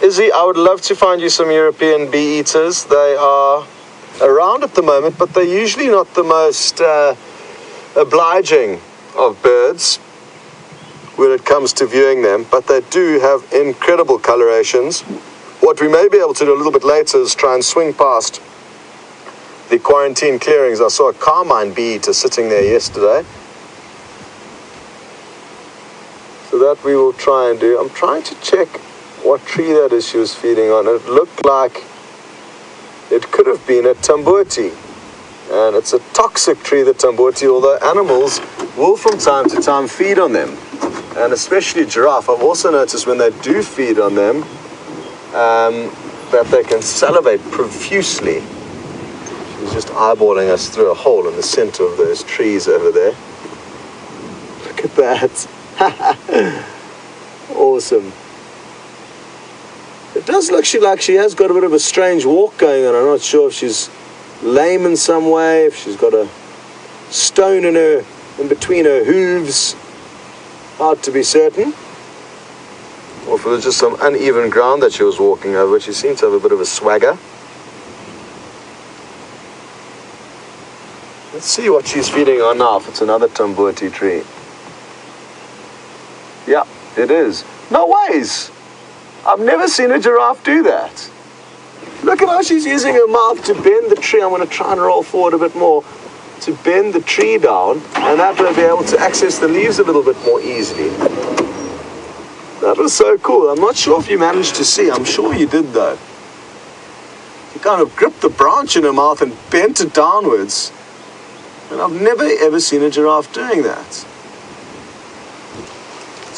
Izzy, I would love to find you some European bee eaters. They are around at the moment, but they're usually not the most uh, obliging of birds when it comes to viewing them, but they do have incredible colorations. What we may be able to do a little bit later is try and swing past the quarantine clearings. I saw a carmine bee eater sitting there yesterday. So that we will try and do. I'm trying to check what tree that is she was feeding on. It looked like it could have been a tambuti. And it's a toxic tree, the tambuti, although animals will from time to time feed on them. And especially giraffe. I've also noticed when they do feed on them, um, that they can salivate profusely. She's just eyeballing us through a hole in the center of those trees over there. Look at that. awesome. It does look she like she has got a bit of a strange walk going on. I'm not sure if she's lame in some way, if she's got a stone in her in between her hooves. Hard to be certain. Or if it was just some uneven ground that she was walking over. She seemed to have a bit of a swagger. Let's see what she's feeding on now, if it's another tambuti tree. Yeah, it is. No ways! I've never seen a giraffe do that. Look at how she's using her mouth to bend the tree. I'm going to try and roll forward a bit more to bend the tree down, and that will be able to access the leaves a little bit more easily. That was so cool. I'm not sure if you managed to see. I'm sure you did, though. She kind of gripped the branch in her mouth and bent it downwards. And I've never ever seen a giraffe doing that.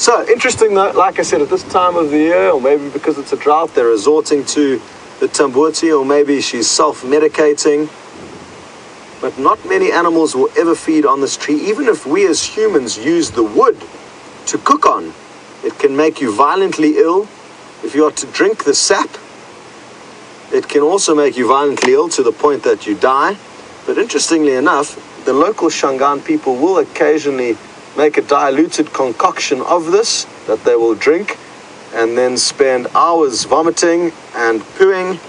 So interesting though, like I said, at this time of the year, or maybe because it's a drought, they're resorting to the tambuti, or maybe she's self-medicating. But not many animals will ever feed on this tree. Even if we as humans use the wood to cook on, it can make you violently ill. If you are to drink the sap, it can also make you violently ill to the point that you die. But interestingly enough, the local Shangaan people will occasionally make a diluted concoction of this that they will drink and then spend hours vomiting and pooing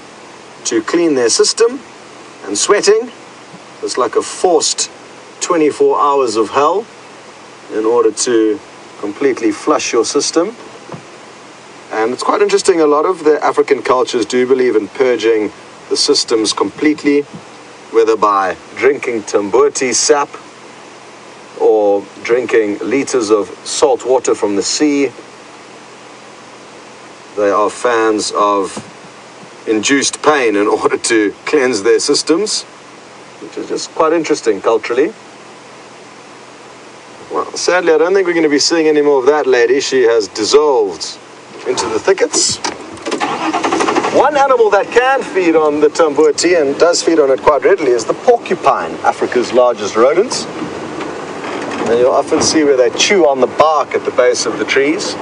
to clean their system and sweating. It's like a forced 24 hours of hell in order to completely flush your system. And it's quite interesting, a lot of the African cultures do believe in purging the systems completely, whether by drinking tambuti sap or drinking liters of salt water from the sea. They are fans of induced pain in order to cleanse their systems, which is just quite interesting culturally. Well, sadly, I don't think we're going to be seeing any more of that lady. She has dissolved into the thickets. One animal that can feed on the tambuti and does feed on it quite readily is the porcupine, Africa's largest rodent. And you'll often see where they chew on the bark at the base of the trees.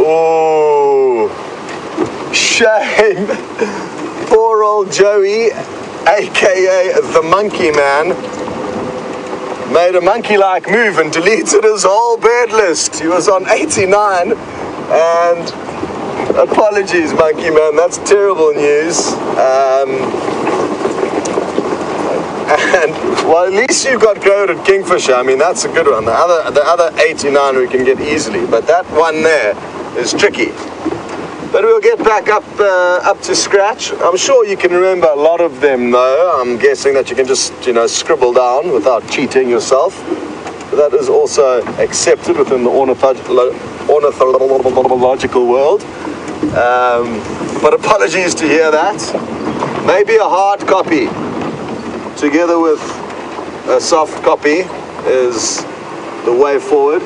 Oh, shame. Old Joey, aka the Monkey Man, made a monkey like move and deleted his whole bird list. He was on 89, and apologies, Monkey Man, that's terrible news. Um, and well, at least you got goaded kingfisher. I mean, that's a good one. The other, the other 89 we can get easily, but that one there is tricky. We'll get back up uh, up to scratch. I'm sure you can remember a lot of them, though. I'm guessing that you can just you know scribble down without cheating yourself. That is also accepted within the ornitholo- ornithological world. Um, but apologies to hear that. Maybe a hard copy together with a soft copy is the way forward.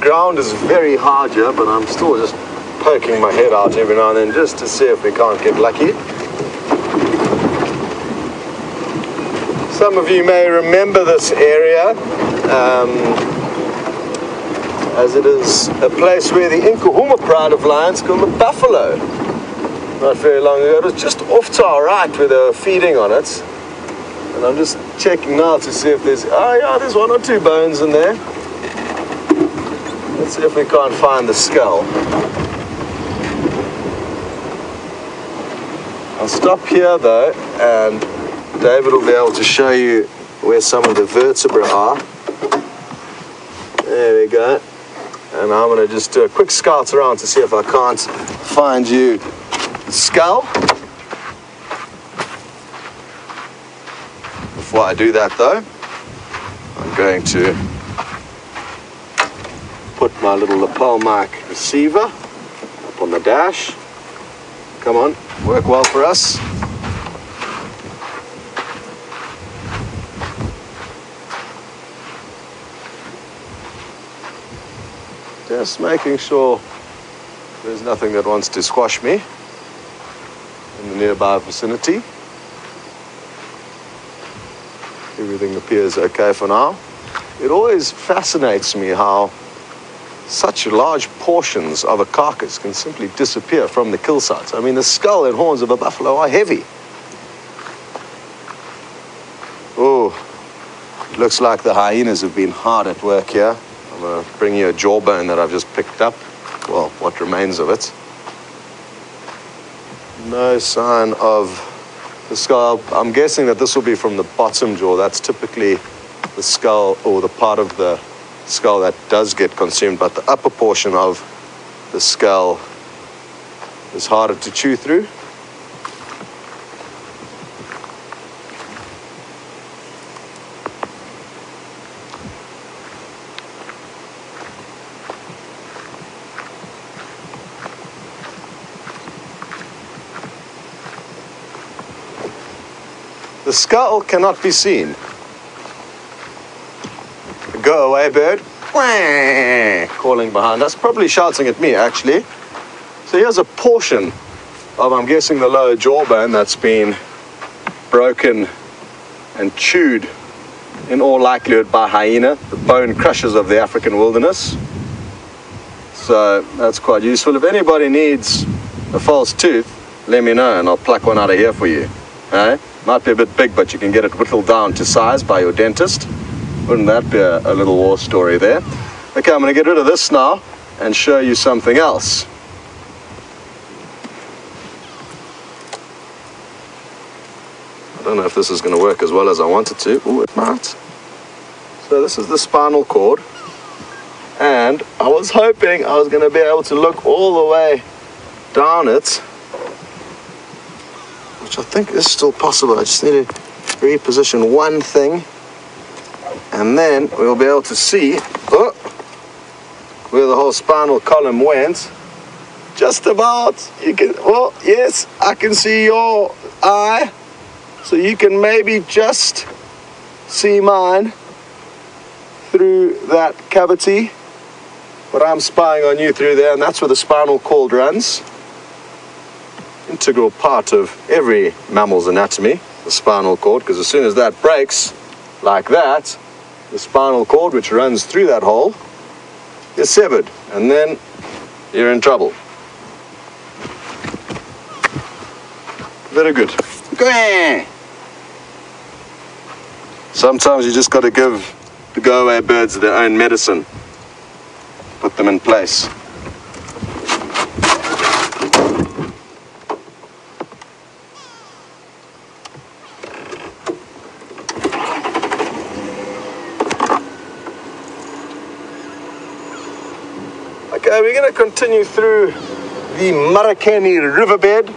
Ground is very hard here, but I'm still just poking my head out every now and then just to see if we can't get lucky. Some of you may remember this area um, as it is a place where the Nkuhuma pride of lions killed the buffalo not very long ago. It was just off to our right where they were feeding on it. And I'm just checking now to see if there's, oh yeah, there's one or two bones in there. See if we can't find the skull. I'll stop here though, and David will be able to show you where some of the vertebrae are. There we go. And I'm going to just do a quick scout around to see if I can't find you the skull. Before I do that though, I'm going to put my little lapel mic receiver up on the dash. Come on, work well for us. Just making sure there's nothing that wants to squash me in the nearby vicinity. Everything appears okay for now. It always fascinates me how such large portions of a carcass can simply disappear from the kill sites. I mean, the skull and horns of a buffalo are heavy. Oh, looks like the hyenas have been hard at work here. I'm to bring you a jawbone that I've just picked up. Well, what remains of it. No sign of the skull. I'm guessing that this will be from the bottom jaw. That's typically the skull or the part of the skull that does get consumed, but the upper portion of the skull is harder to chew through. The skull cannot be seen. Go away, bird. Calling behind us, probably shouting at me, actually. So here's a portion of, I'm guessing, the lower jawbone that's been broken and chewed in all likelihood by hyena, the bone crushers of the African wilderness. So that's quite useful. If anybody needs a false tooth, let me know and I'll pluck one out of here for you. Eh? Might be a bit big, but you can get it whittled down to size by your dentist. Wouldn't that be a, a little war story there? Okay, I'm going to get rid of this now and show you something else. I don't know if this is going to work as well as I want it to. Oh, it might. So this is the spinal cord. And I was hoping I was going to be able to look all the way down it, which I think is still possible. I just need to reposition one thing, and then we'll be able to see oh, where the whole spinal column went. Just about. You can. Well, yes, I can see your eye, so you can maybe just see mine through that cavity. But I'm spying on you through there, and that's where the spinal cord runs. Integral part of every mammal's anatomy, the spinal cord, because as soon as that breaks, like that, the spinal cord, which runs through that hole, is severed, and then you're in trouble. Very good. Sometimes you just got to give the go-away birds their own medicine put them in place. Okay, we're going to continue through the Marakeni riverbed.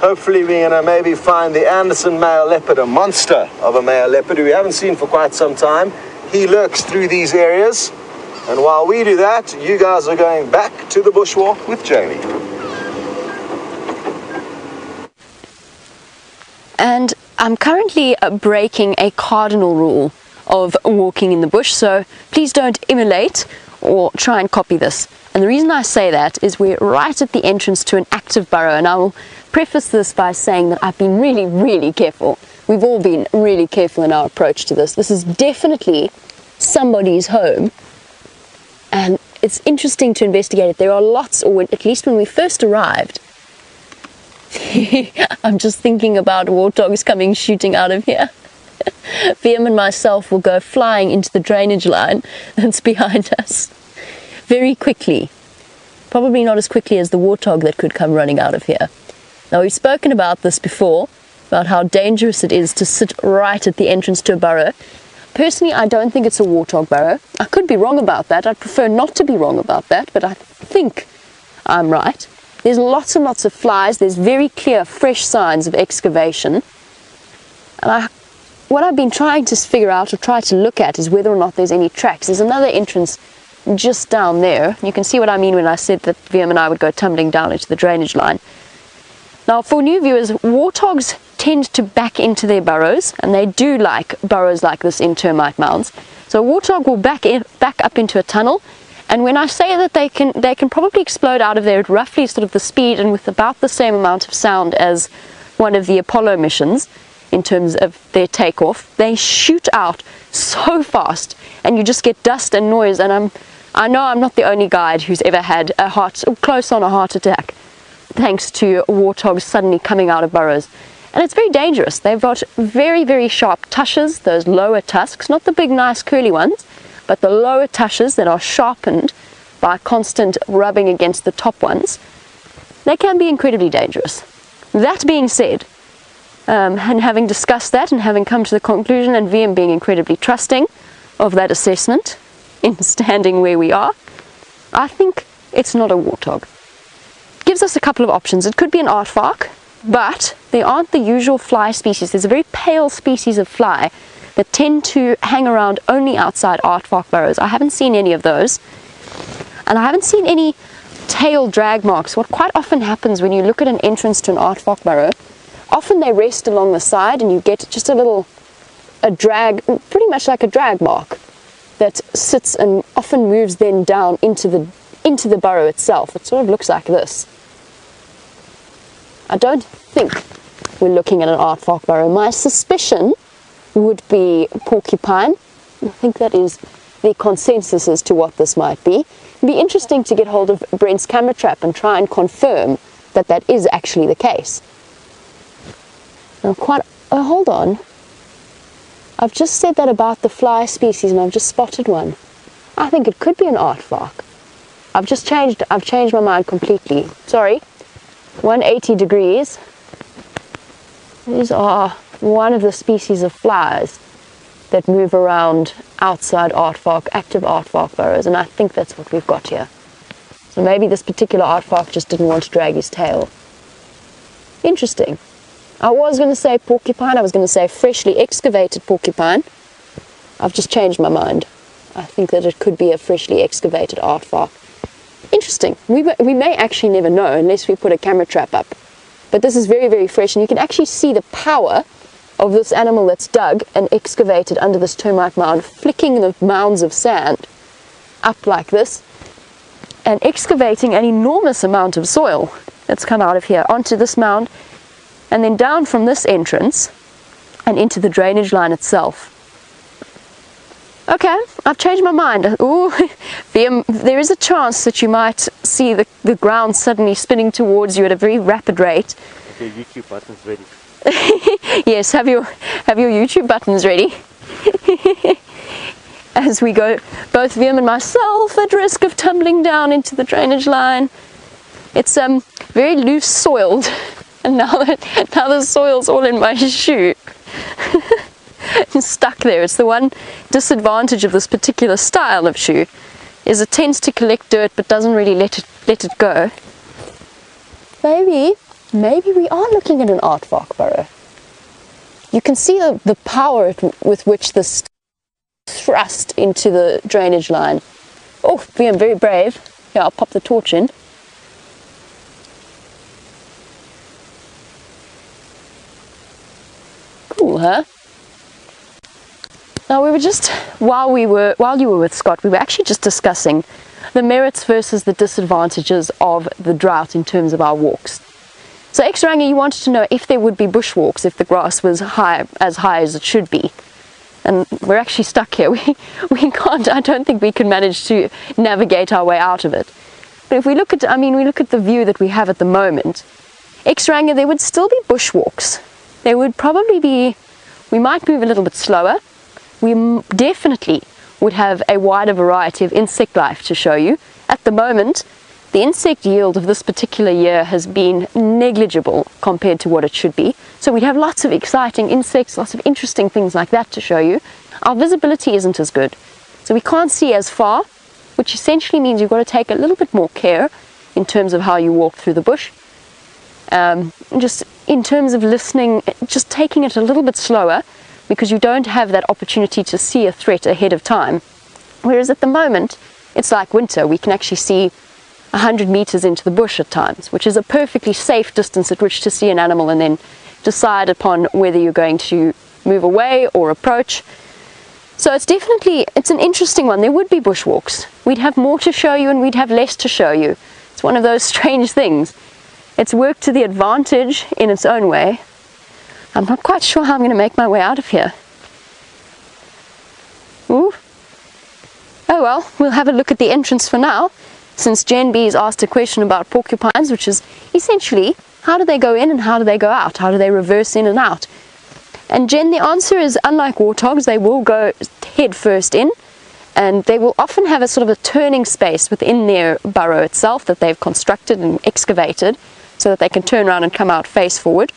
Hopefully we're going to maybe find the Anderson male leopard, a monster of a male leopard who we haven't seen for quite some time. He lurks through these areas. And while we do that, you guys are going back to the bushwalk with Jamie. And I'm currently breaking a cardinal rule of walking in the bush, so please don't emulate or try and copy this. And the reason I say that is we're right at the entrance to an active burrow, and I will preface this by saying that I've been really, really careful we've all been really careful in our approach to this. This is definitely somebody's home, and it's interesting to investigate it. There are lots, or at least when we first arrived, I'm just thinking about warthogs coming shooting out of here. VM and myself will go flying into the drainage line that's behind us very quickly. Probably not as quickly as the warthog that could come running out of here. Now, we've spoken about this before, about how dangerous it is to sit right at the entrance to a burrow. Personally, I don't think it's a warthog burrow. I could be wrong about that. I'd prefer not to be wrong about that, but I think I'm right. There's lots and lots of flies. There's very clear, fresh signs of excavation. And I, what I've been trying to figure out or try to look at is whether or not there's any tracks. There's another entrance just down there. You can see what I mean when I said that VM and I would go tumbling down into the drainage line. Now, for new viewers, warthogs tend to back into their burrows, and they do like burrows like this in termite mounds. So a warthog will back, in, back up into a tunnel, and when I say that they can, they can probably explode out of there at roughly sort of the speed and with about the same amount of sound as one of the Apollo missions in terms of their takeoff, they shoot out so fast, and you just get dust and noise. And I'm, I know I'm not the only guide who's ever had a heart, close on a heart attack thanks to warthogs suddenly coming out of burrows. And it's very dangerous. They've got very, very sharp tushes, those lower tusks, not the big, nice, curly ones, but the lower tushes that are sharpened by constant rubbing against the top ones. They can be incredibly dangerous. That being said, um, and having discussed that and having come to the conclusion, and VM being incredibly trusting of that assessment in standing where we are, I think it's not a warthog gives us a couple of options. It could be an aardvark, but they aren't the usual fly species. There's a very pale species of fly that tend to hang around only outside aardvark burrows. I haven't seen any of those. And I haven't seen any tail drag marks. What quite often happens when you look at an entrance to an aardvark burrow, often they rest along the side and you get just a little, a drag, pretty much like a drag mark that sits and often moves then down into the, into the burrow itself. It sort of looks like this. I don't think we're looking at an aardvark burrow. My suspicion would be porcupine. I think that is the consensus as to what this might be. It'd be interesting to get hold of Brent's camera trap and try and confirm that that is actually the case. Quite. Oh, hold on. I've just said that about the fly species, and I've just spotted one. I think it could be an aardvark. I've just changed. I've changed my mind completely. Sorry. 180 degrees. These are one of the species of flies that move around outside aardvark, active aardvark burrows, and I think that's what we've got here. So maybe this particular aardvark just didn't want to drag his tail. Interesting. I was going to say porcupine, I was going to say freshly excavated porcupine. I've just changed my mind. I think that it could be a freshly excavated aardvark. Interesting. We, we may actually never know unless we put a camera trap up. But this is very, very fresh, and you can actually see the power of this animal that's dug and excavated under this termite mound, flicking the mounds of sand up like this, and excavating an enormous amount of soil that's come out of here onto this mound, and then down from this entrance and into the drainage line itself. Okay, I've changed my mind. Ooh, there is a chance that you might see the, the ground suddenly spinning towards you at a very rapid rate. Your YouTube button's ready. yes, have your have your YouTube buttons ready. As we go, both VM and myself at risk of tumbling down into the drainage line. It's um very loose soiled, and now that now the soil's all in my shoe. stuck there. It's the one disadvantage of this particular style of shoe is it tends to collect dirt but doesn't really let it let it go. Maybe, maybe we are looking at an art aardvark burrow. You can see the, the power with which this thrust into the drainage line. Oh, being very brave. Yeah, I'll pop the torch in. Cool, huh? Now we were just while we were while you were with Scott, we were actually just discussing the merits versus the disadvantages of the drought in terms of our walks. So X-Ranger, you wanted to know if there would be bushwalks if the grass was high, as high as it should be. And we're actually stuck here. We, we can't, I don't think we can manage to navigate our way out of it. But if we look at, I mean, we look at the view that we have at the moment, X-Ranger, there would still be bushwalks. There would probably be, we might move a little bit slower. We definitely would have a wider variety of insect life to show you. At the moment, the insect yield of this particular year has been negligible compared to what it should be. So we'd have lots of exciting insects, lots of interesting things like that to show you. Our visibility isn't as good. So we can't see as far, which essentially means you've got to take a little bit more care in terms of how you walk through the bush. Um, just in terms of listening, just taking it a little bit slower because you don't have that opportunity to see a threat ahead of time. Whereas at the moment, it's like winter. We can actually see 100 meters into the bush at times, which is a perfectly safe distance at which to see an animal and then decide upon whether you're going to move away or approach. So it's definitely it's an interesting one. There would be bushwalks. We'd have more to show you and we'd have less to show you. It's one of those strange things. It's worked to the advantage in its own way. I'm not quite sure how I'm going to make my way out of here. Ooh. Oh well, we'll have a look at the entrance for now since Jen B has asked a question about porcupines, which is essentially how do they go in and how do they go out? How do they reverse in and out? And Jen, the answer is unlike warthogs, they will go head first in and they will often have a sort of a turning space within their burrow itself that they've constructed and excavated so that they can turn around and come out face forward.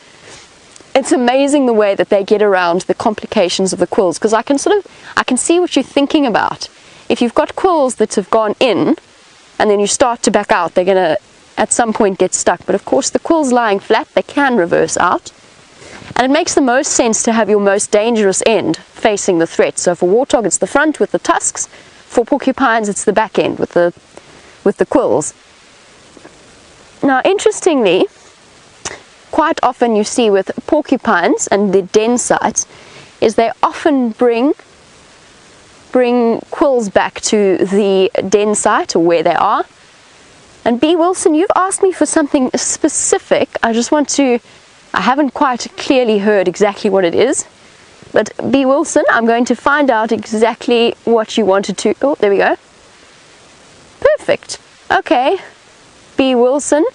It's amazing the way that they get around the complications of the quills because I can sort of I can see what you're thinking about. If you've got quills that have gone in and then you start to back out, they're going to at some point get stuck. But of course, the quill's lying flat, they can reverse out. And it makes the most sense to have your most dangerous end facing the threat. So for warthog, it's the front with the tusks. For porcupines, it's the back end with the, with the quills. Now, interestingly, quite often you see with porcupines and the den sites is they often bring bring quills back to the den site or where they are. And B. Wilson, you've asked me for something specific. I just want to, I haven't quite clearly heard exactly what it is. But B. Wilson, I'm going to find out exactly what you wanted to. Oh, there we go. Perfect. Okay. B. Wilson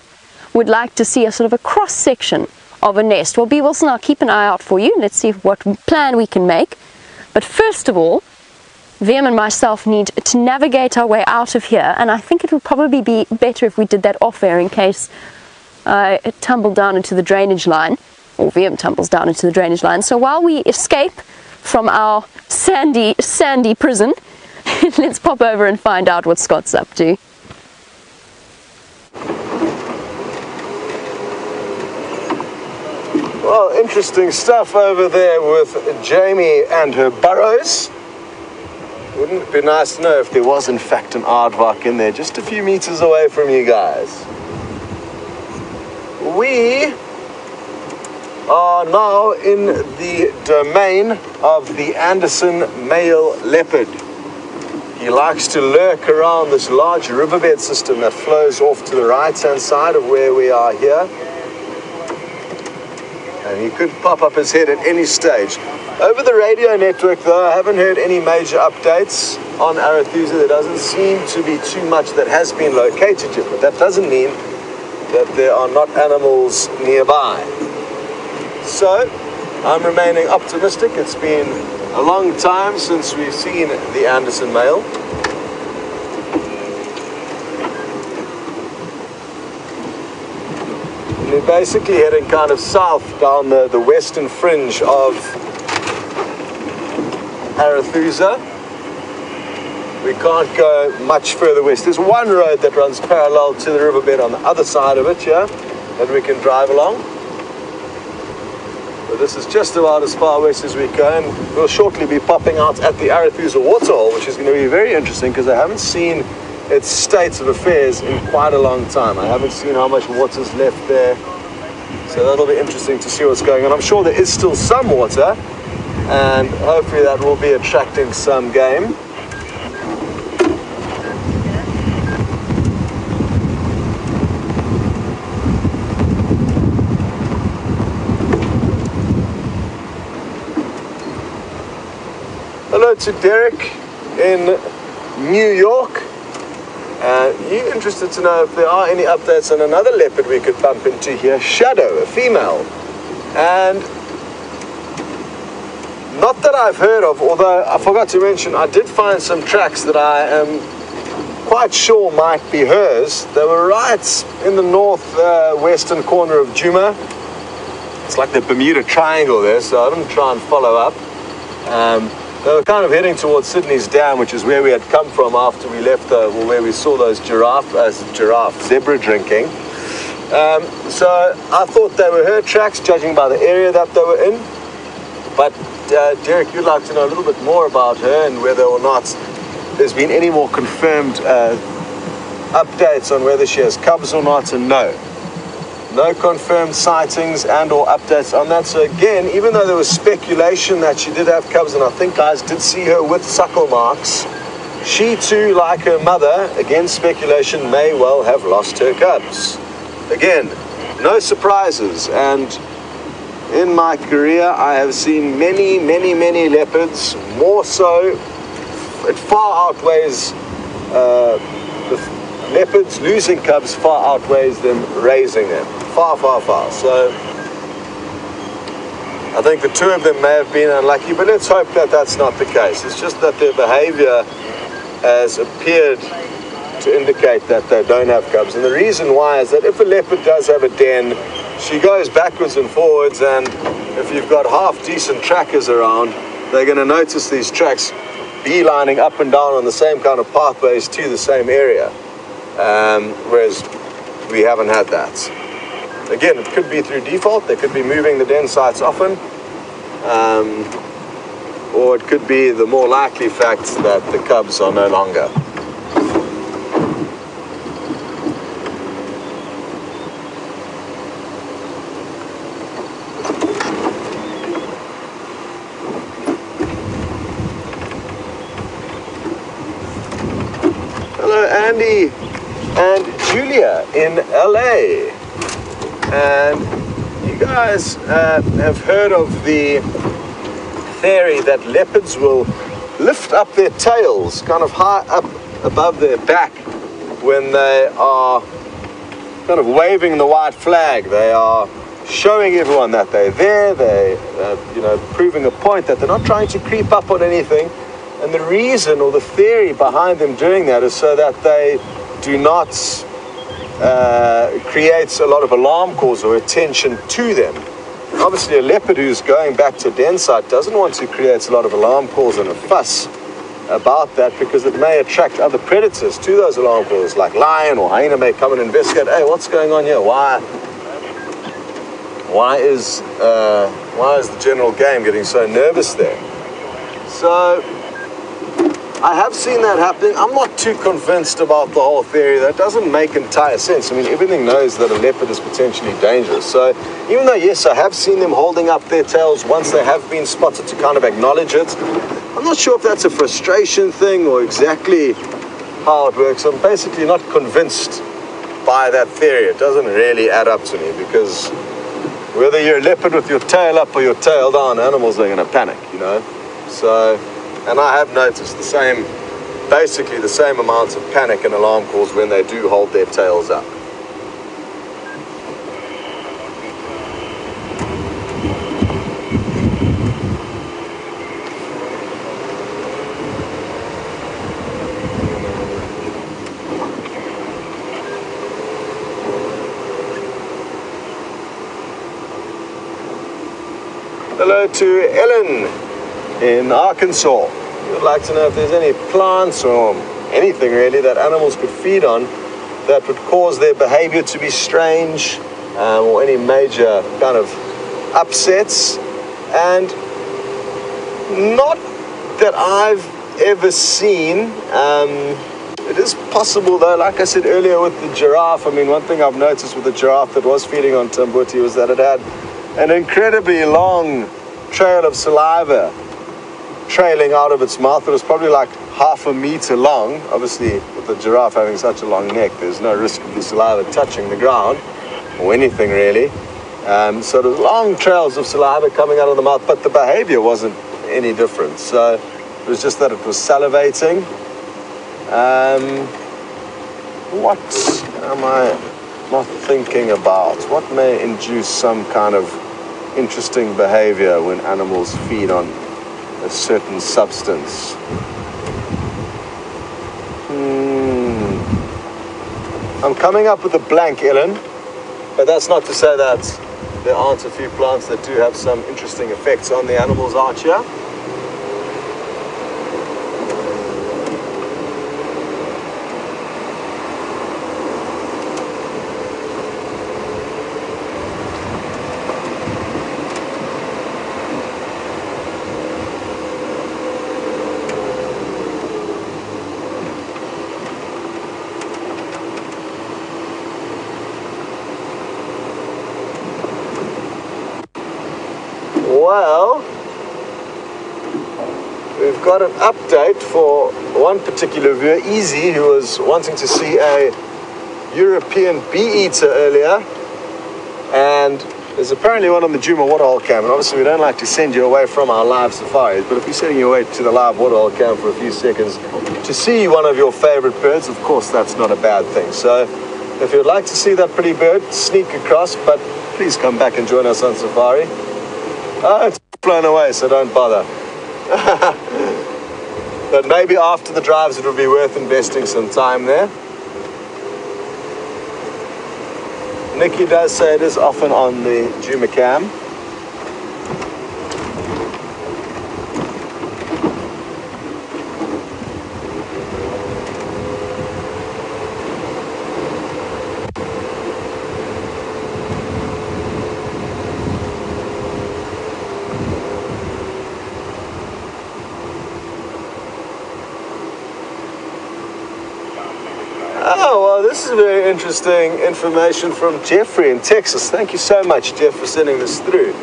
would like to see a sort of a cross section of a nest. Well, B. Wilson, I'll keep an eye out for you. Let's see what plan we can make. But first of all, VM and myself need to navigate our way out of here, and I think it would probably be better if we did that off air in case I tumble down into the drainage line, or VM tumbles down into the drainage line. So while we escape from our sandy, sandy prison, let's pop over and find out what Scott's up to. Well, interesting stuff over there with Jamie and her burrows. Wouldn't it be nice to know if there was in fact an aardvark in there just a few meters away from you guys? We are now in the domain of the Anderson male leopard. He likes to lurk around this large riverbed system that flows off to the right hand side of where we are here. He could pop up his head at any stage. Over the radio network, though, I haven't heard any major updates on Arathusa. There doesn't seem to be too much that has been located yet, but that doesn't mean that there are not animals nearby. So, I'm remaining optimistic. It's been a long time since we've seen the Anderson male. We're basically heading kind of south down the, the western fringe of Arathusa. We can't go much further west. There's one road that runs parallel to the riverbed on the other side of it here that we can drive along. But this is just about as far west as we can. we'll shortly be popping out at the Arathusa waterhole which is going to be very interesting because I haven't seen its state of affairs in quite a long time. I haven't seen how much water's left there. So that'll be interesting to see what's going on. I'm sure there is still some water and hopefully that will be attracting some game. Hello to Derek in New York. Uh, you interested to know if there are any updates on another leopard we could bump into here? Shadow, a female. And not that I've heard of, although I forgot to mention, I did find some tracks that I am quite sure might be hers. They were right in the north uh, western corner of Djuma. It's like the Bermuda Triangle there, so I didn't try and follow up. Um, they were kind of heading towards Sydney's Dam, which is where we had come from after we left, well, where we saw those giraffe, uh, giraffe zebra drinking. Um, so I thought they were her tracks, judging by the area that they were in. But uh, Derek, you'd like to know a little bit more about her and whether or not there's been any more confirmed uh, updates on whether she has cubs or not, and no. No confirmed sightings and or updates on that. So again, even though there was speculation that she did have cubs, and I think guys did see her with suckle marks, she too, like her mother, again speculation, may well have lost her cubs. Again, no surprises. And in my career, I have seen many, many, many leopards, more so, it far outweighs uh, leopards losing cubs far outweighs them raising them. Far, far, far. So I think the two of them may have been unlucky, but let's hope that that's not the case. It's just that their behavior has appeared to indicate that they don't have cubs. And the reason why is that if a leopard does have a den, she goes backwards and forwards, and if you've got half decent trackers around, they're going to notice these tracks beelining up and down on the same kind of pathways to the same area. Um, whereas we haven't had that. Again, it could be through default, they could be moving the den sites often, um, or it could be the more likely fact that the cubs are no longer. Hello, Andy and Julia in LA. And you guys uh, have heard of the theory that leopards will lift up their tails kind of high up above their back when they are kind of waving the white flag. They are showing everyone that they're there. They, uh, you know, proving a point that they're not trying to creep up on anything. And the reason or the theory behind them doing that is so that they do not uh, creates a lot of alarm calls or attention to them. Obviously, a leopard who's going back to den site doesn't want to create a lot of alarm calls and a fuss about that because it may attract other predators to those alarm calls, like lion or hyena may come and investigate. Hey, what's going on here? Why? Why is uh, why is the general game getting so nervous there? So I have seen that happening. I'm not too convinced about the whole theory. That doesn't make entire sense. I mean, everything knows that a leopard is potentially dangerous. So, even though, yes, I have seen them holding up their tails once they have been spotted to kind of acknowledge it, I'm not sure if that's a frustration thing or exactly how it works. I'm basically not convinced by that theory. It doesn't really add up to me because whether you're a leopard with your tail up or your tail down, animals are going to panic, you know? So, and I have noticed the same, basically the same amounts of panic and alarm calls when they do hold their tails up. Hello to Ellen in Arkansas. We'd like to know if there's any plants or anything really that animals could feed on that would cause their behavior to be strange um, or any major kind of upsets. And not that I've ever seen. Um, it is possible though, like I said earlier with the giraffe, I mean, one thing I've noticed with the giraffe that was feeding on Tambuti was that it had an incredibly long trail of saliva trailing out of its mouth. It was probably like half a meter long. Obviously, with the giraffe having such a long neck, there's no risk of the saliva touching the ground or anything really. Um, so there's long trails of saliva coming out of the mouth, but the behavior wasn't any different. So It was just that it was salivating. Um, what am I not thinking about? What may induce some kind of interesting behavior when animals feed on a certain substance? Hmm. I'm coming up with a blank, Ellen, but that's not to say that there aren't a few plants that do have some interesting effects on the animals out here. Well, we've got an update for one particular viewer, Easy, who was wanting to see a European bee eater earlier. And there's apparently one on the Djuma Waterhole camp. And obviously, we don't like to send you away from our live safaris, but if you're sending you away to the live Waterhole camp for a few seconds to see one of your favorite birds, of course, that's not a bad thing. So, if you'd like to see that pretty bird, sneak across, but please come back and join us on safari. Oh, it's flown away, so don't bother. but maybe after the drives, it would be worth investing some time there. Nikki does say it is often on the Djuma cam. Oh, well, this is very interesting information from Jeffrey in Texas. Thank you so much, Jeff, for sending this through.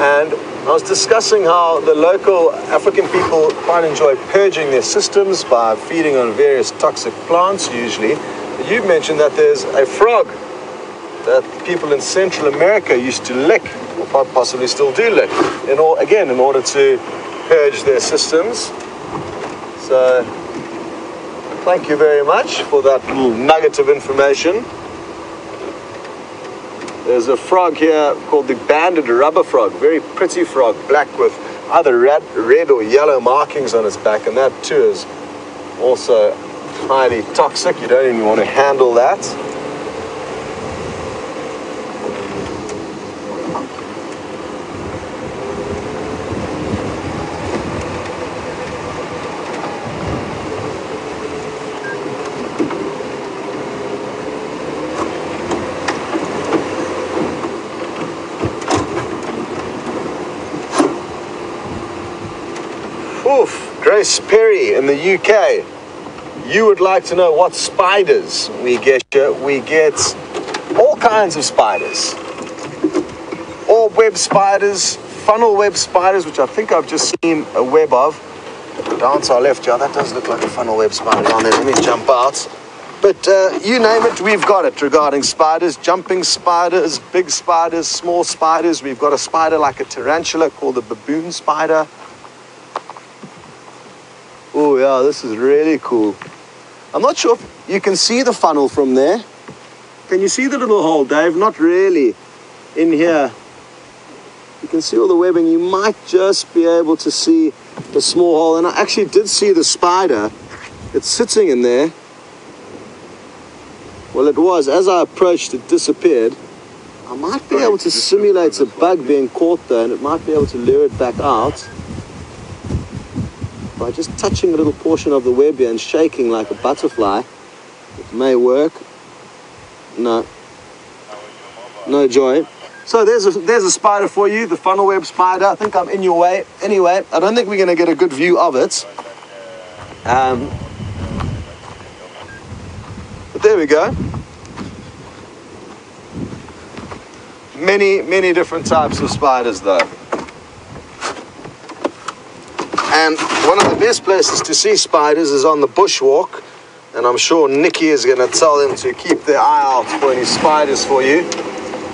And I was discussing how the local African people quite enjoy purging their systems by feeding on various toxic plants, usually. You mentioned that there's a frog that people in Central America used to lick, or possibly still do lick, in all, again, in order to purge their systems. So Thank you very much for that little nugget of information. There's a frog here called the banded rubber frog, very pretty frog, black with either red, red or yellow markings on its back, and that too is also highly toxic. You don't even want to handle that. Oof, Perry in the UK. You would like to know what spiders we get. We get all kinds of spiders. Orb web spiders, funnel web spiders, which I think I've just seen a web of. Down to our left, yeah, that does look like a funnel web spider down there. Let me jump out. But uh, you name it, we've got it regarding spiders, jumping spiders, big spiders, small spiders. We've got a spider like a tarantula called the baboon spider. Oh yeah, this is really cool. I'm not sure if you can see the funnel from there. Can you see the little hole, Dave? Not really. In here. You can see all the webbing. You might just be able to see the small hole. And I actually did see the spider. It's sitting in there. Well, it was. As I approached, it disappeared. I might be able to simulate a bug being caught there, and it might be able to lure it back out by just touching a little portion of the web here and shaking like a butterfly. It may work. No. No joy. So there's a, there's a spider for you, the funnel web spider. I think I'm in your way. Anyway, I don't think we're going to get a good view of it. Um, but there we go. Many, many different types of spiders though. And one of the best places to see spiders is on the bushwalk. And I'm sure Nikki is going to tell them to keep their eye out for any spiders for you.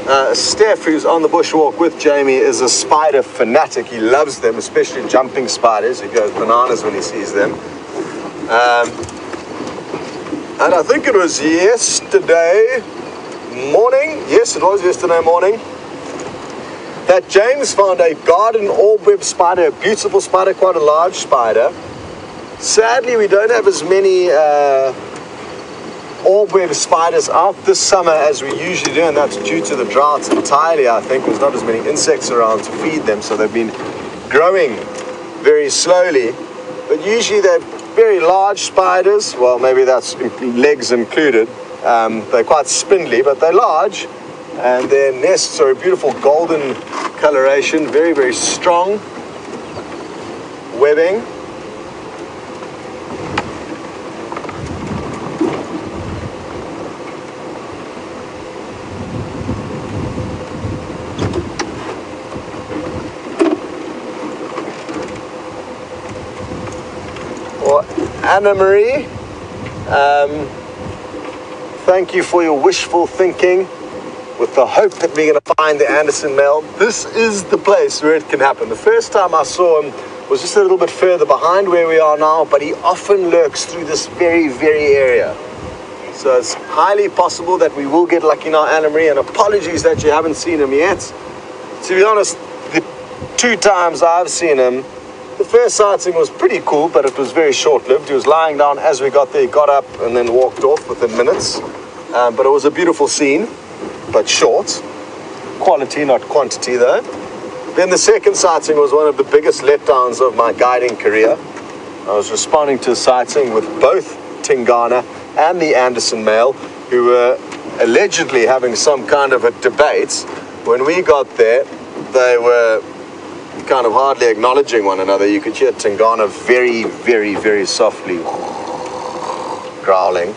Uh, Steph, who's on the bushwalk with Jamie, is a spider fanatic. He loves them, especially jumping spiders. He goes bananas when he sees them. Um, and I think it was yesterday morning, yes, it was yesterday morning, that James found a garden orb-web spider, a beautiful spider, quite a large spider. Sadly, we don't have as many uh, orb-web spiders out this summer as we usually do, and that's due to the drought entirely, I think. There's not as many insects around to feed them, so they've been growing very slowly. But usually they're very large spiders. Well, maybe that's legs included. Um, they're quite spindly, but they're large. And their nests are a beautiful golden coloration, very, very strong webbing. Well, Anna Marie, um, thank you for your wishful thinking with the hope that we're going to find the Anderson male. This is the place where it can happen. The first time I saw him was just a little bit further behind where we are now, but he often lurks through this very, very area. So it's highly possible that we will get lucky now, Anna Marie, and apologies that you haven't seen him yet. To be honest, the two times I've seen him, the first sighting was pretty cool, but it was very short-lived. He was lying down as we got there, he got up and then walked off within minutes. Um, but it was a beautiful scene, but short. Quality, not quantity, though. Then the second sighting was one of the biggest letdowns of my guiding career. I was responding to a sighting with both Tingana and the Anderson male, who were allegedly having some kind of a debate. When we got there, they were kind of hardly acknowledging one another. You could hear Tingana very, very, very softly growling.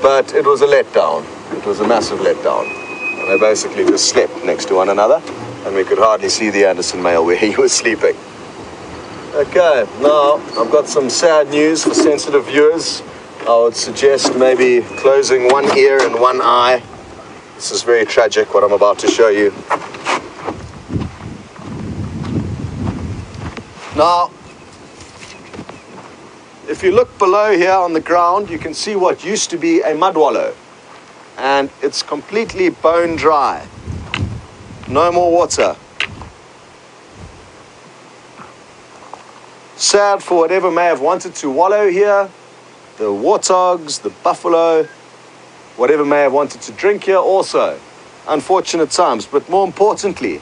But it was a letdown. It was a massive letdown. And they basically just slept next to one another, and we could hardly see the Anderson male where he was sleeping. Okay, now I've got some sad news for sensitive viewers. I would suggest maybe closing one ear and one eye. This is very tragic what I'm about to show you. Now, if you look below here on the ground, you can see what used to be a mud wallow. And it's completely bone dry. No more water. Sad for whatever may have wanted to wallow here. The warthogs, the buffalo, whatever may have wanted to drink here also. Unfortunate times. But more importantly,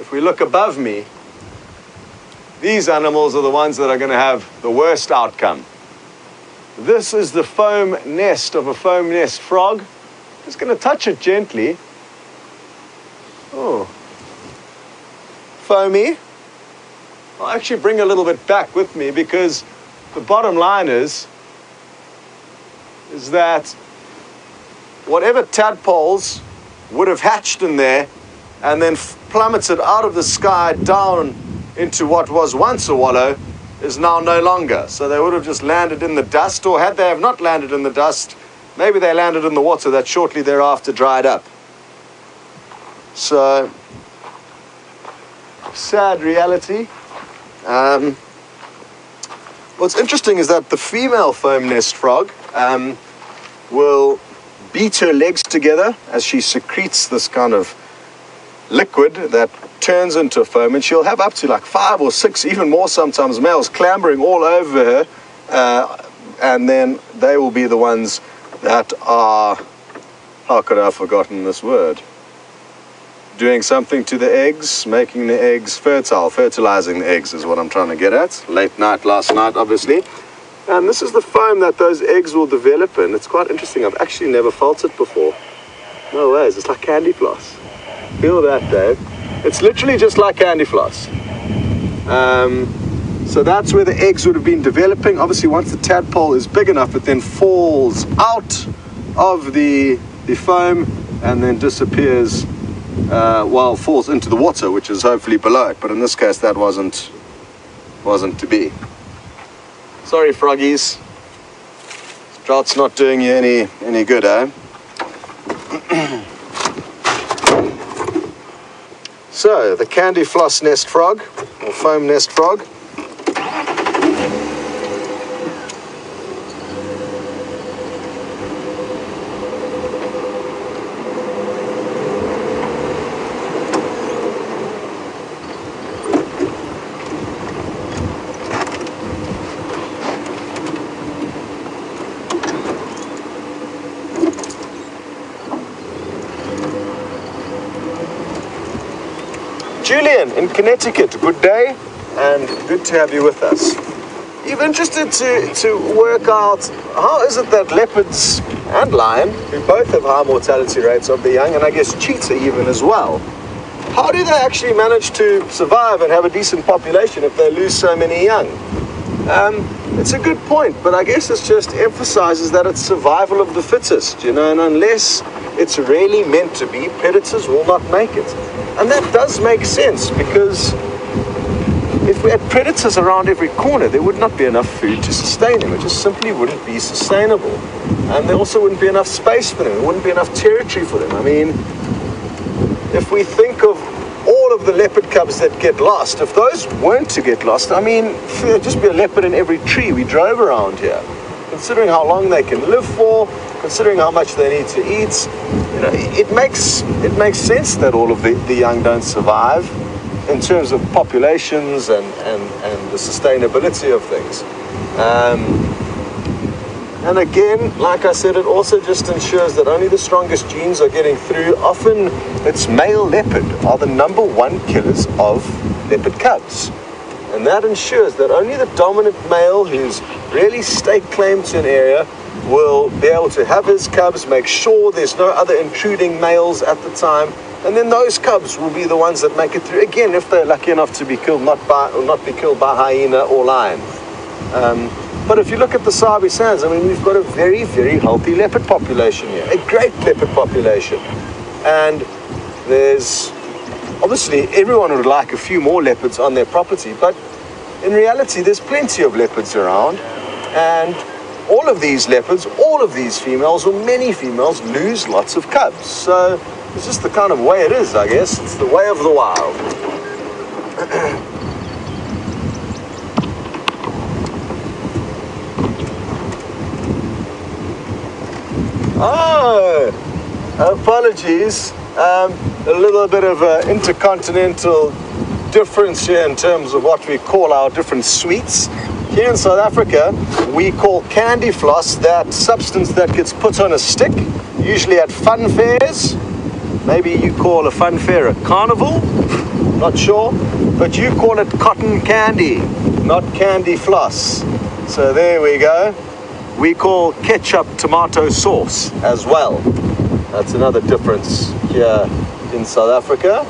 if we look above me, these animals are the ones that are going to have the worst outcome. This is the foam nest of a foam nest frog. Just going to touch it gently. Oh. Foamy. I'll actually bring a little bit back with me because the bottom line is, is that whatever tadpoles would have hatched in there and then plummeted out of the sky down into what was once a wallow is now no longer. So they would have just landed in the dust, or had they have not landed in the dust, maybe they landed in the water that shortly thereafter dried up. So, sad reality. Um, what's interesting is that the female foam nest frog um, will beat her legs together as she secretes this kind of liquid that turns into a foam, and she'll have up to like five or six, even more sometimes, males clambering all over her, uh, and then they will be the ones that are, how could I have forgotten this word? Doing something to the eggs, making the eggs fertile, fertilizing the eggs is what I'm trying to get at. Late night last night, obviously. And this is the foam that those eggs will develop in. It's quite interesting. I've actually never felt it before. No ways. It's like candy floss. Feel that, Dave. It's literally just like candy floss. Um, so that's where the eggs would have been developing. Obviously, once the tadpole is big enough, it then falls out of the, the foam and then disappears, uh, well, falls into the water, which is hopefully below it. But in this case, that wasn't, wasn't to be. Sorry, froggies. Drought's not doing you any, any good, eh? So, the candy floss nest frog, or foam nest frog. Julian in Connecticut, good day and good to have you with us. You've interested to, to work out how is it that leopards and lion, who both have high mortality rates of the young, and I guess cheetah even as well, how do they actually manage to survive and have a decent population if they lose so many young? Um, it's a good point, but I guess it just emphasizes that it's survival of the fittest, you know, and unless it's really meant to be, predators will not make it. And that does make sense because if we had predators around every corner, there would not be enough food to sustain them. It just simply wouldn't be sustainable. And there also wouldn't be enough space for them. There wouldn't be enough territory for them. I mean, if we think of all of the leopard cubs that get lost, if those weren't to get lost, I mean, there'd just be a leopard in every tree we drove around here. Considering how long they can live for, considering how much they need to eat, you know, it makes it makes sense that all of the, the young don't survive in terms of populations and, and, and the sustainability of things. Um, and again, like I said, it also just ensures that only the strongest genes are getting through. Often it's male leopard are the number one killers of leopard cubs. And that ensures that only the dominant male who's really staked claim to an area will be able to have his cubs, make sure there's no other intruding males at the time, and then those cubs will be the ones that make it through. Again, if they're lucky enough to be killed, not by or not be killed by hyena or lion. Um, but if you look at the Sabi Sands, I mean, we've got a very, very healthy leopard population here, a great leopard population, and there's obviously everyone would like a few more leopards on their property, but in reality, there's plenty of leopards around, and all of these leopards, all of these females, or many females, lose lots of cubs. So it's just the kind of way it is, I guess. It's the way of the wild. oh, apologies. Um, a little bit of an intercontinental difference here in terms of what we call our different sweets. Here in South Africa, we call candy floss that substance that gets put on a stick, usually at fun fairs. Maybe you call a fun fair a carnival, not sure, but you call it cotton candy, not candy floss. So there we go. We call ketchup tomato sauce as well. That's another difference here in South Africa.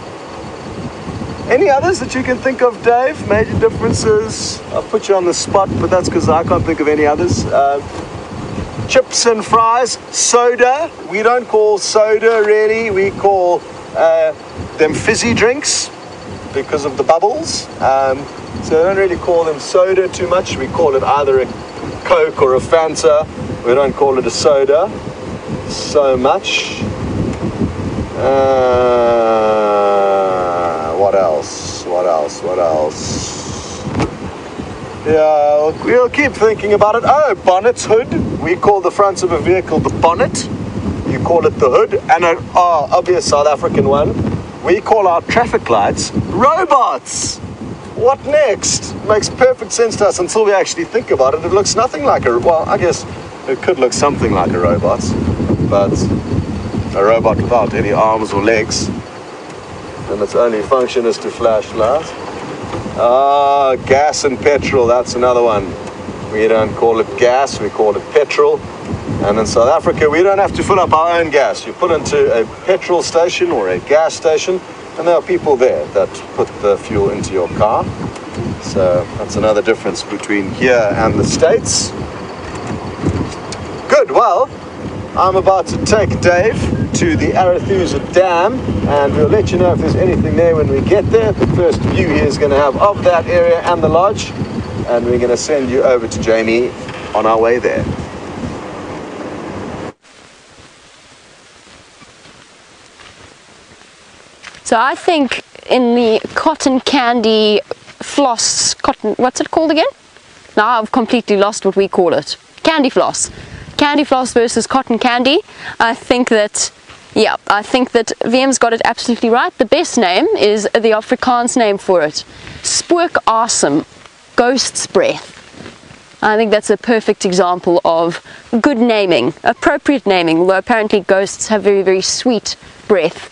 Any others that you can think of, Dave? Major differences? I'll put you on the spot, but that's because I can't think of any others. Uh, chips and fries, soda. We don't call soda really, we call uh, them fizzy drinks because of the bubbles. Um, so I don't really call them soda too much. We call it either a Coke or a Fanta. We don't call it a soda so much. Uh, what else? What else? What else? Yeah, we'll keep thinking about it. Oh, bonnet hood. We call the front of a vehicle the bonnet. You call it the hood. And an oh, obvious South African one. We call our traffic lights robots. What next? Makes perfect sense to us until we actually think about it. It looks nothing like a, well, I guess it could look something like a robot, but a robot without any arms or legs. And its only function is to flash light. Ah, gas and petrol, that's another one. We don't call it gas, we call it petrol. And in South Africa, we don't have to fill up our own gas. You put into a petrol station or a gas station, and there are people there that put the fuel into your car. So that's another difference between here and the States. Good, well, I'm about to take Dave to the Arathusa Dam and we'll let you know if there's anything there when we get there. The first view he is going to have of that area and the lodge and we're going to send you over to Jamie on our way there. So I think in the cotton candy floss, cotton, what's it called again? Now I've completely lost what we call it. Candy floss. Candy floss versus cotton candy. I think that, yeah, I think that VM's got it absolutely right. The best name is the Afrikaans name for it. Spook awesome. Ghost's breath. I think that's a perfect example of good naming, appropriate naming, although apparently ghosts have very, very sweet breath.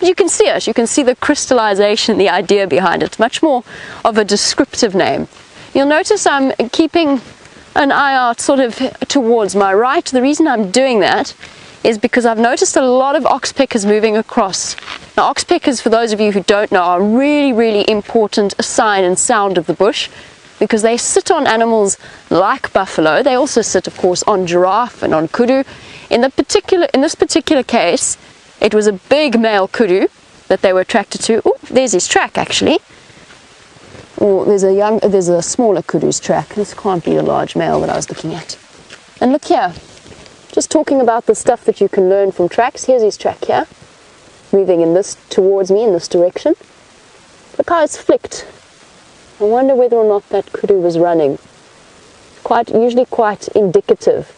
But you can see it, you can see the crystallization, the idea behind it, much more of a descriptive name. You'll notice I'm keeping an eye out sort of towards my right. The reason I'm doing that is because I've noticed a lot of oxpeckers moving across. Now, oxpeckers, for those of you who don't know, are really, really important sign and sound of the bush because they sit on animals like buffalo. They also sit, of course, on giraffe and on kudu. In, the particular, in this particular case, it was a big male kudu that they were attracted to. Oh, there's his track actually. Or there's a young, there's a smaller kudu's track. This can't be the large male that I was looking at. And look here, just talking about the stuff that you can learn from tracks. Here's his track here, moving in this towards me in this direction. Look how it's flicked I wonder whether or not that kudu was running. Quite usually quite indicative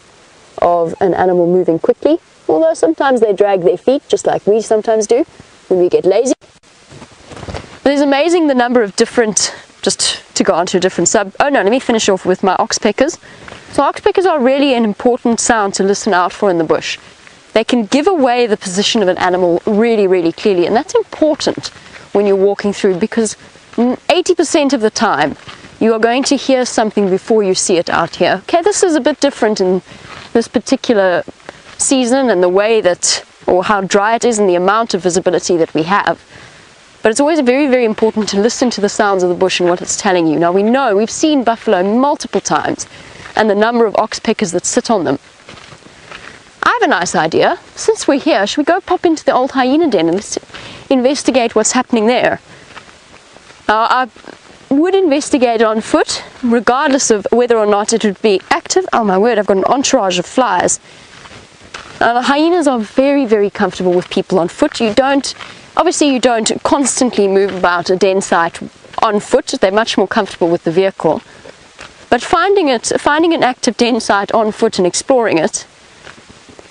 of an animal moving quickly, although sometimes they drag their feet just like we sometimes do when we get lazy. It's amazing the number of different, just to go on to a different sub, oh no, let me finish off with my oxpeckers. So oxpeckers are really an important sound to listen out for in the bush. They can give away the position of an animal really, really clearly, and that's important when you're walking through because 80% of the time you are going to hear something before you see it out here. Okay, this is a bit different in this particular season and the way that, or how dry it is and the amount of visibility that we have. But it's always very, very important to listen to the sounds of the bush and what it's telling you. Now we know, we've seen buffalo multiple times and the number of oxpeckers that sit on them. I have a nice idea. Since we're here, should we go pop into the old hyena den and investigate what's happening there? Now, I would investigate on foot, regardless of whether or not it would be active. Oh my word, I've got an entourage of flies. Now, the hyenas are very, very comfortable with people on foot. You don't, obviously, you don't constantly move about a den site on foot. They're much more comfortable with the vehicle. But finding it, finding an active den site on foot and exploring it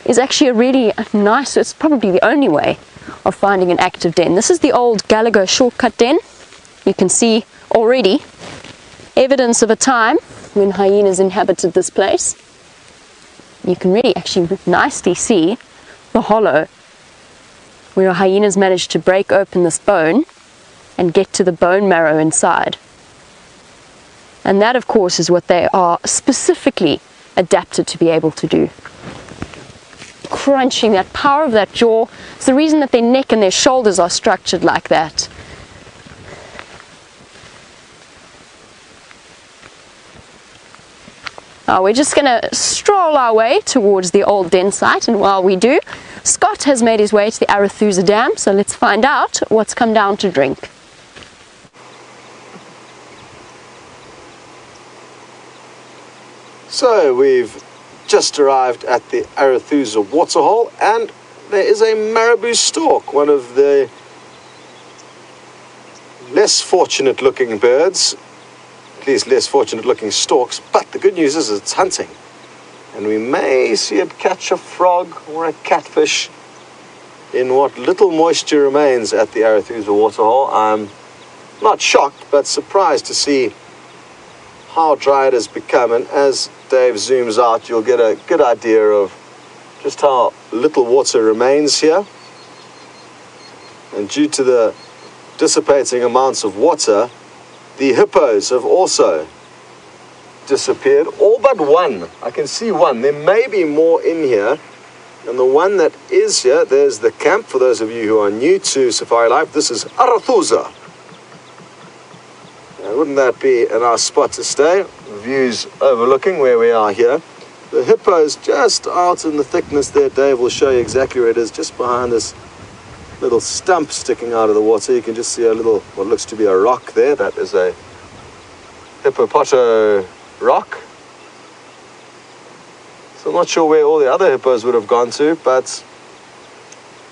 is actually a really nice, it's probably the only way of finding an active den. This is the old Gallagher shortcut den. You can see already evidence of a time when hyenas inhabited this place. You can really actually nicely see the hollow where hyenas managed to break open this bone and get to the bone marrow inside. And that, of course, is what they are specifically adapted to be able to do. Crunching, that power of that jaw, it's the reason that their neck and their shoulders are structured like that. Uh, we're just going to stroll our way towards the old den site and while we do, Scott has made his way to the Arathusa Dam, so let's find out what's come down to drink. So we've just arrived at the Arathusa waterhole and there is a marabou stork, one of the less fortunate looking birds, at least less fortunate looking storks, but the good news is it's hunting. And we may see it catch a frog or a catfish in what little moisture remains at the Arathusa waterhole. I'm not shocked, but surprised to see how dry it has become. And as Dave zooms out, you'll get a good idea of just how little water remains here. And due to the dissipating amounts of water, the hippos have also disappeared, all but one. I can see one. There may be more in here. And the one that is here, there's the camp. For those of you who are new to Safari Live, this is Arathusa. Now, wouldn't that be a nice spot to stay? Views overlooking where we are here. The hippo is just out in the thickness there. Dave will show you exactly where it is, just behind this little stump sticking out of the water. You can just see a little, what looks to be a rock there. That is a hippopoto rock. So I'm not sure where all the other hippos would have gone to, but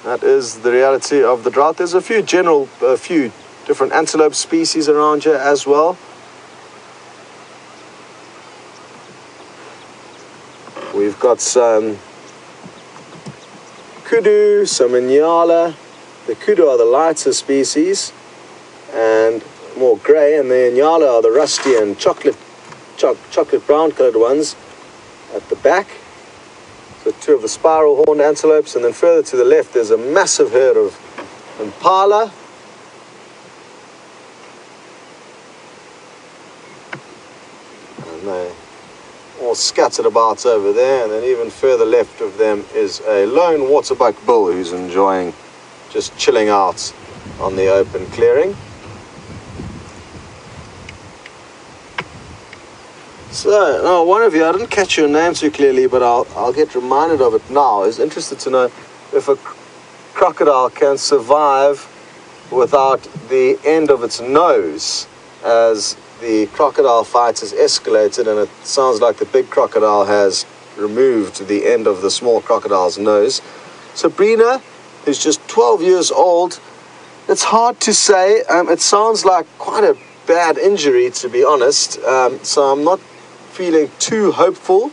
that is the reality of the drought. There's a few general, a few different antelope species around here as well. We've got some kudu, some inyala. The kudu are the lighter species and more grey, and the inyala are the rusty and chocolate, cho- chocolate brown coloured ones at the back. So two of the spiral horned antelopes, and then further to the left there's a massive herd of impala. And they all scattered about over there, and then even further left of them is a lone waterbuck bull who's enjoying just chilling out on the open clearing. So, now one of you, I didn't catch your name too clearly, but I'll, I'll get reminded of it now, is interested to know if a cr- crocodile can survive without the end of its nose as the crocodile fight has escalated and it sounds like the big crocodile has removed the end of the small crocodile's nose. Sabrina, who's just 12 years old, it's hard to say. Um, it sounds like quite a bad injury, to be honest. Um, so I'm not feeling too hopeful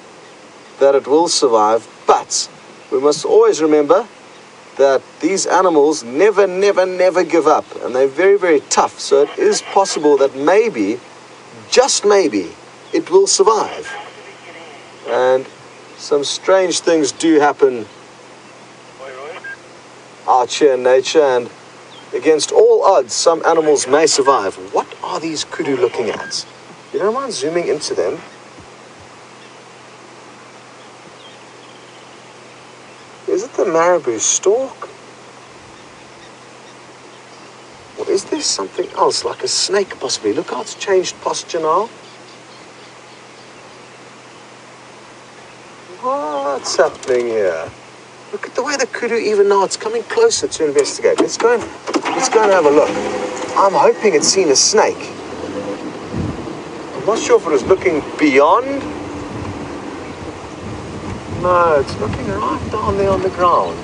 that it will survive. But we must always remember that these animals never, never, never give up. And they're very, very tough. So it is possible that maybe, just maybe, it will survive. And some strange things do happen out here in nature. And against all odds, some animals may survive. What are these kudu looking at? You don't mind zooming into them? Is it the marabou stork? Or is there something else, like a snake possibly? Look how it's changed posture now. What's happening here? Look at the way the kudu even now it's coming closer to investigate. Let's go and let's go and have a look. I'm hoping it's seen a snake. I'm not sure if it was looking beyond. No, it's looking right down there on the ground.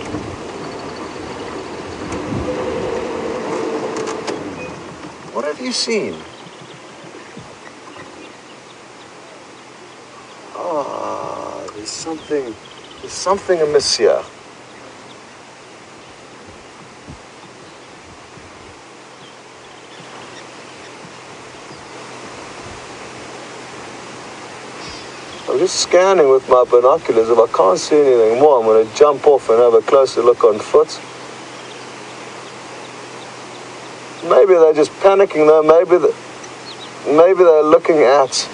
What have you seen? Ah, there's something, there's something amiss here. Just scanning with my binoculars. If I can't see anything more, I'm going to jump off and have a closer look on foot. Maybe they're just panicking though. Maybe the, maybe they're looking at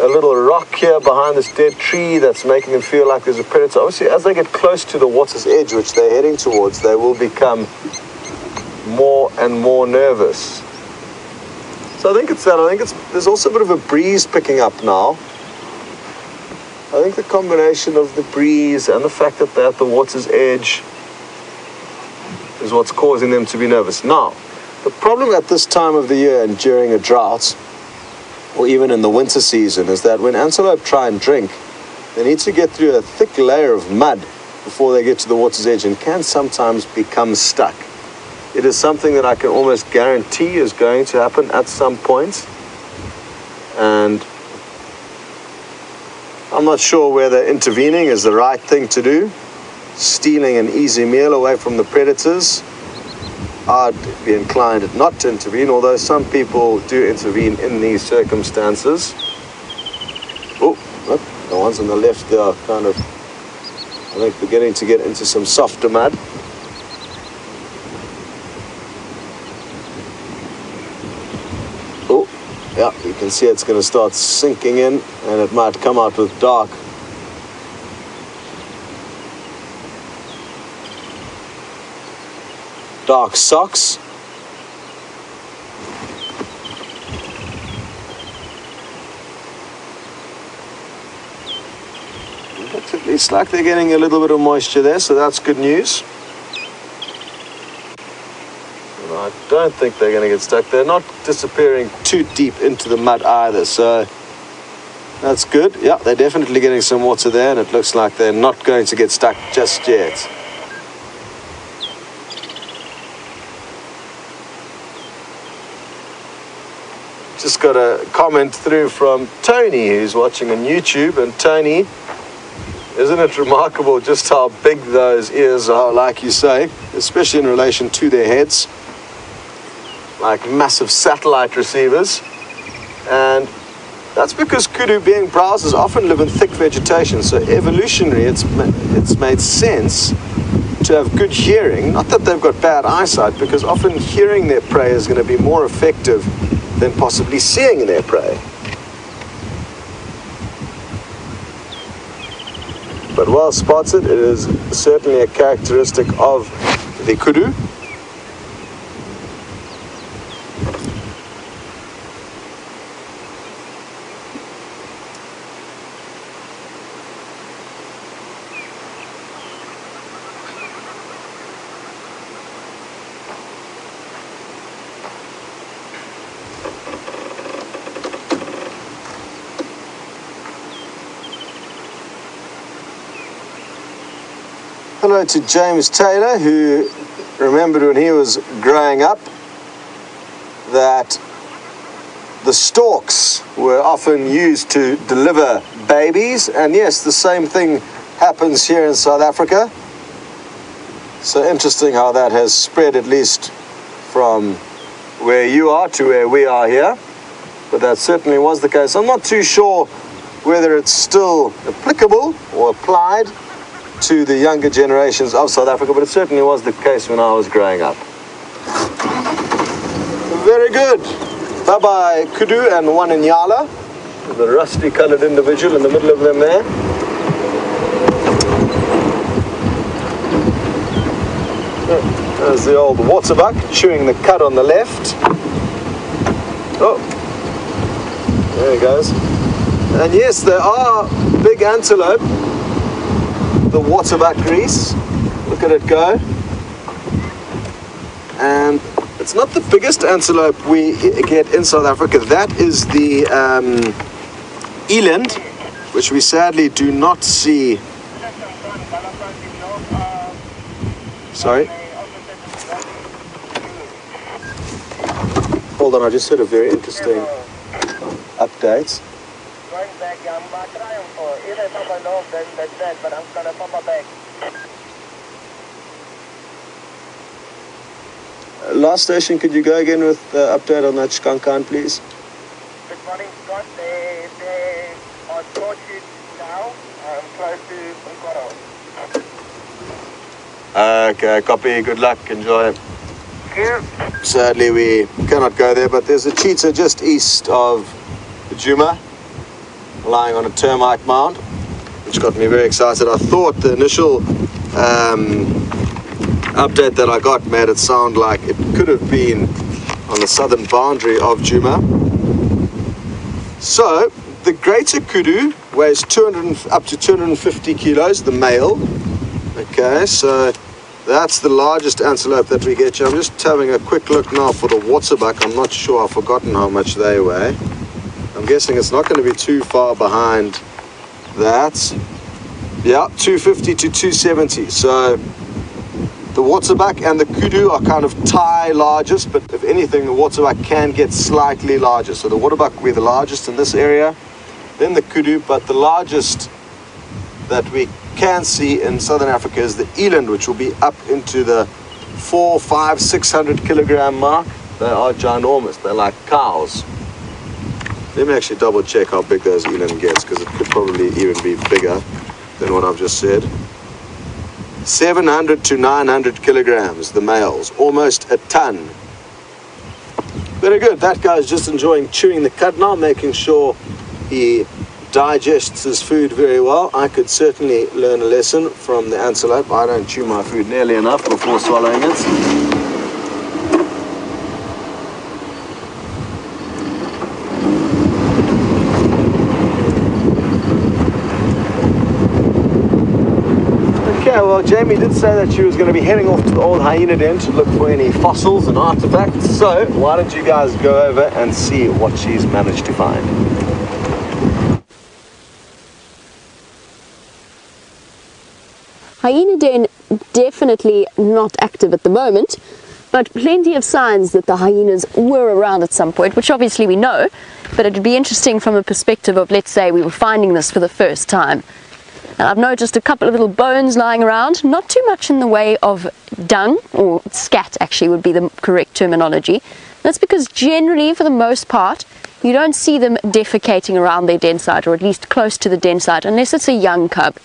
a little rock here behind this dead tree that's making them feel like there's a predator. Obviously, as they get close to the water's edge, which they're heading towards, they will become more and more nervous. So I think it's that. I think it's there's also a bit of a breeze picking up now. I think the combination of the breeze and the fact that they're at the water's edge is what's causing them to be nervous. Now, the problem at this time of the year and during a drought, or even in the winter season, is that when antelope try and drink, they need to get through a thick layer of mud before they get to the water's edge and can sometimes become stuck. It is something that I can almost guarantee is going to happen at some point. And I'm not sure whether intervening is the right thing to do. Stealing an easy meal away from the predators. I'd be inclined not to intervene, although some people do intervene in these circumstances. Oh, look, the ones on the left there are kind of, I think, beginning to get into some softer mud. Yeah, you can see it's going to start sinking in and it might come out with dark. Dark socks. Looks at least like they're getting a little bit of moisture there, so that's good news. And I don't think they're going to get stuck. They're not disappearing too deep into the mud either, so that's good. Yeah, they're definitely getting some water there, and it looks like they're not going to get stuck just yet. just got a comment through from Tony who's watching on YouTube. And Tony, isn't it remarkable just how big those ears are, like you say, especially in relation to their heads? Like massive satellite receivers. And that's because kudu, being browsers, often live in thick vegetation. So evolutionary, it's, it's made sense to have good hearing. Not that they've got bad eyesight, because often hearing their prey is going to be more effective than possibly seeing their prey. But well spotted, it is certainly a characteristic of the kudu. Hello to James Taylor, who remembered when he was growing up that the storks were often used to deliver babies, and yes, the same thing happens here in South Africa. So interesting how that has spread at least from where you are to where we are here. But that certainly was the case. I'm not too sure whether it's still applicable or applied to the younger generations of South Africa, but it certainly was the case when I was growing up. Very good. Bye-bye Kudu and one Inyala, the rusty colored individual in the middle of them there. There's the old waterbuck chewing the cud on the left. Oh, there he goes. And yes, there are big antelope the waterbuck grease. Look at it go. And it's not the biggest antelope we get in South Africa. That is the um, eland, which we sadly do not see. Sorry? Hold on, I just heard a very interesting update. Going back, I'm uh, trying for if I pop a love, then that's that, but I'm gonna pop a back. Uh, Last station, could you go again with the update on that Skankan, please? Good morning, Scott. They, they are tortured now. I'm close to Nkoro. Okay, copy. Good luck. Enjoy. Sadly, we cannot go there, but there's a cheetah just east of Djuma, lying on a termite mound, which got me very excited. I thought the initial um, update that I got made it sound like it could have been on the southern boundary of Djuma. So, the greater kudu weighs 200 up to 250 kilos, the male. Okay, so that's the largest antelope that we get here. I'm just having a quick look now for the waterbuck. I'm not sure, I've forgotten how much they weigh. I'm guessing it's not going to be too far behind that. Yeah, 250 to 270. So the waterbuck and the kudu are kind of tie largest, but if anything, the waterbuck can get slightly larger. So the waterbuck will be the largest in this area, then the kudu, but the largest that we can see in southern Africa is the eland, which will be up into the four, five, six hundred kilogram mark. They are ginormous. They're like cows. Let me actually double check how big those eland gets because it could probably even be bigger than what I've just said. 700 to 900 kilograms, the males, almost a ton. Very good. That guy's just enjoying chewing the cud now, making sure he digests his food very well. I could certainly learn a lesson from the antelope. I don't chew my food nearly enough before swallowing it. Okay, well, Jamie did say that she was going to be heading off to the old hyena den to look for any fossils and artifacts. So, why don't you guys go over and see what she's managed to find? Hyena Den definitely not active at the moment, but plenty of signs that the hyenas were around at some point, which obviously we know, but it would be interesting from a perspective of, let's say, we were finding this for the first time. And I've noticed a couple of little bones lying around, not too much in the way of dung, or scat actually would be the correct terminology. That's because generally, for the most part, you don't see them defecating around their den site, or at least close to the den site, unless it's a young cub.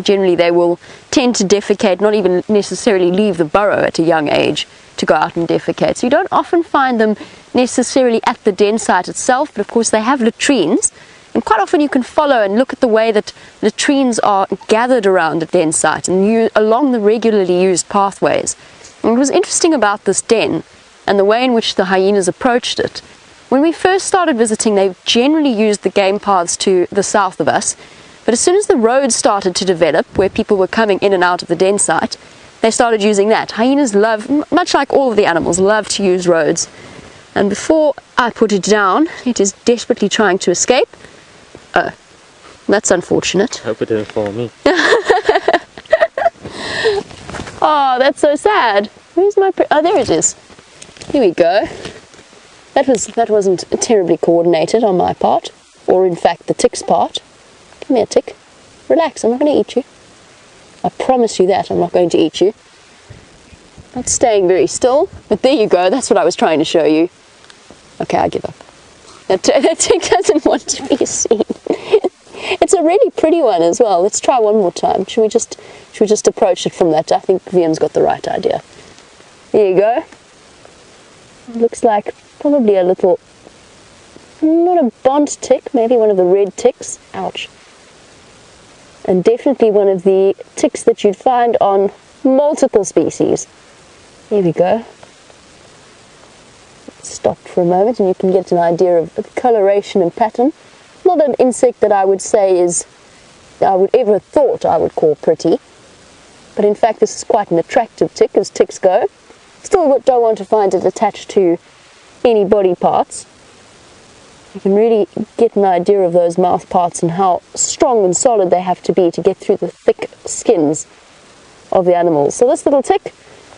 Generally, they will tend to defecate, not even necessarily leave the burrow at a young age to go out and defecate. So you don't often find them necessarily at the den site itself, but of course they have latrines. And quite often you can follow and look at the way that latrines are gathered around a den site and you, along the regularly used pathways. And what was interesting about this den and the way in which the hyenas approached it, when we first started visiting, they generally used the game paths to the south of us. But as soon as the roads started to develop, where people were coming in and out of the den site, they started using that. Hyenas love, much like all of the animals, love to use roads. And before I put it down, it is desperately trying to escape. Oh, that's unfortunate. Hope it didn't follow me. Oh, that's so sad. Where's my? Pre- oh, there it is. Here we go. That was that wasn't terribly coordinated on my part, or in fact the tick's part. Come here, tick. Relax. I'm not going to eat you. I promise you that I'm not going to eat you. Not staying very still, but there you go. That's what I was trying to show you. Okay, I give up. That, tick doesn't want to be seen. it's a really pretty one as well. Let's try one more time. Should we just should we just approach it from that? I think VM's got the right idea. There you go. Looks like probably a little not a bont tick, maybe one of the red ticks. Ouch. And definitely one of the ticks that you'd find on multiple species. Here we go. Stop for a moment and you can get an idea of the coloration and pattern. Not an insect that I would say is, I would ever thought I would call pretty. But in fact, this is quite an attractive tick as ticks go. Still don't want to find it attached to any body parts. You can really get an idea of those mouth parts and how strong and solid they have to be to get through the thick skins of the animals. So this little tick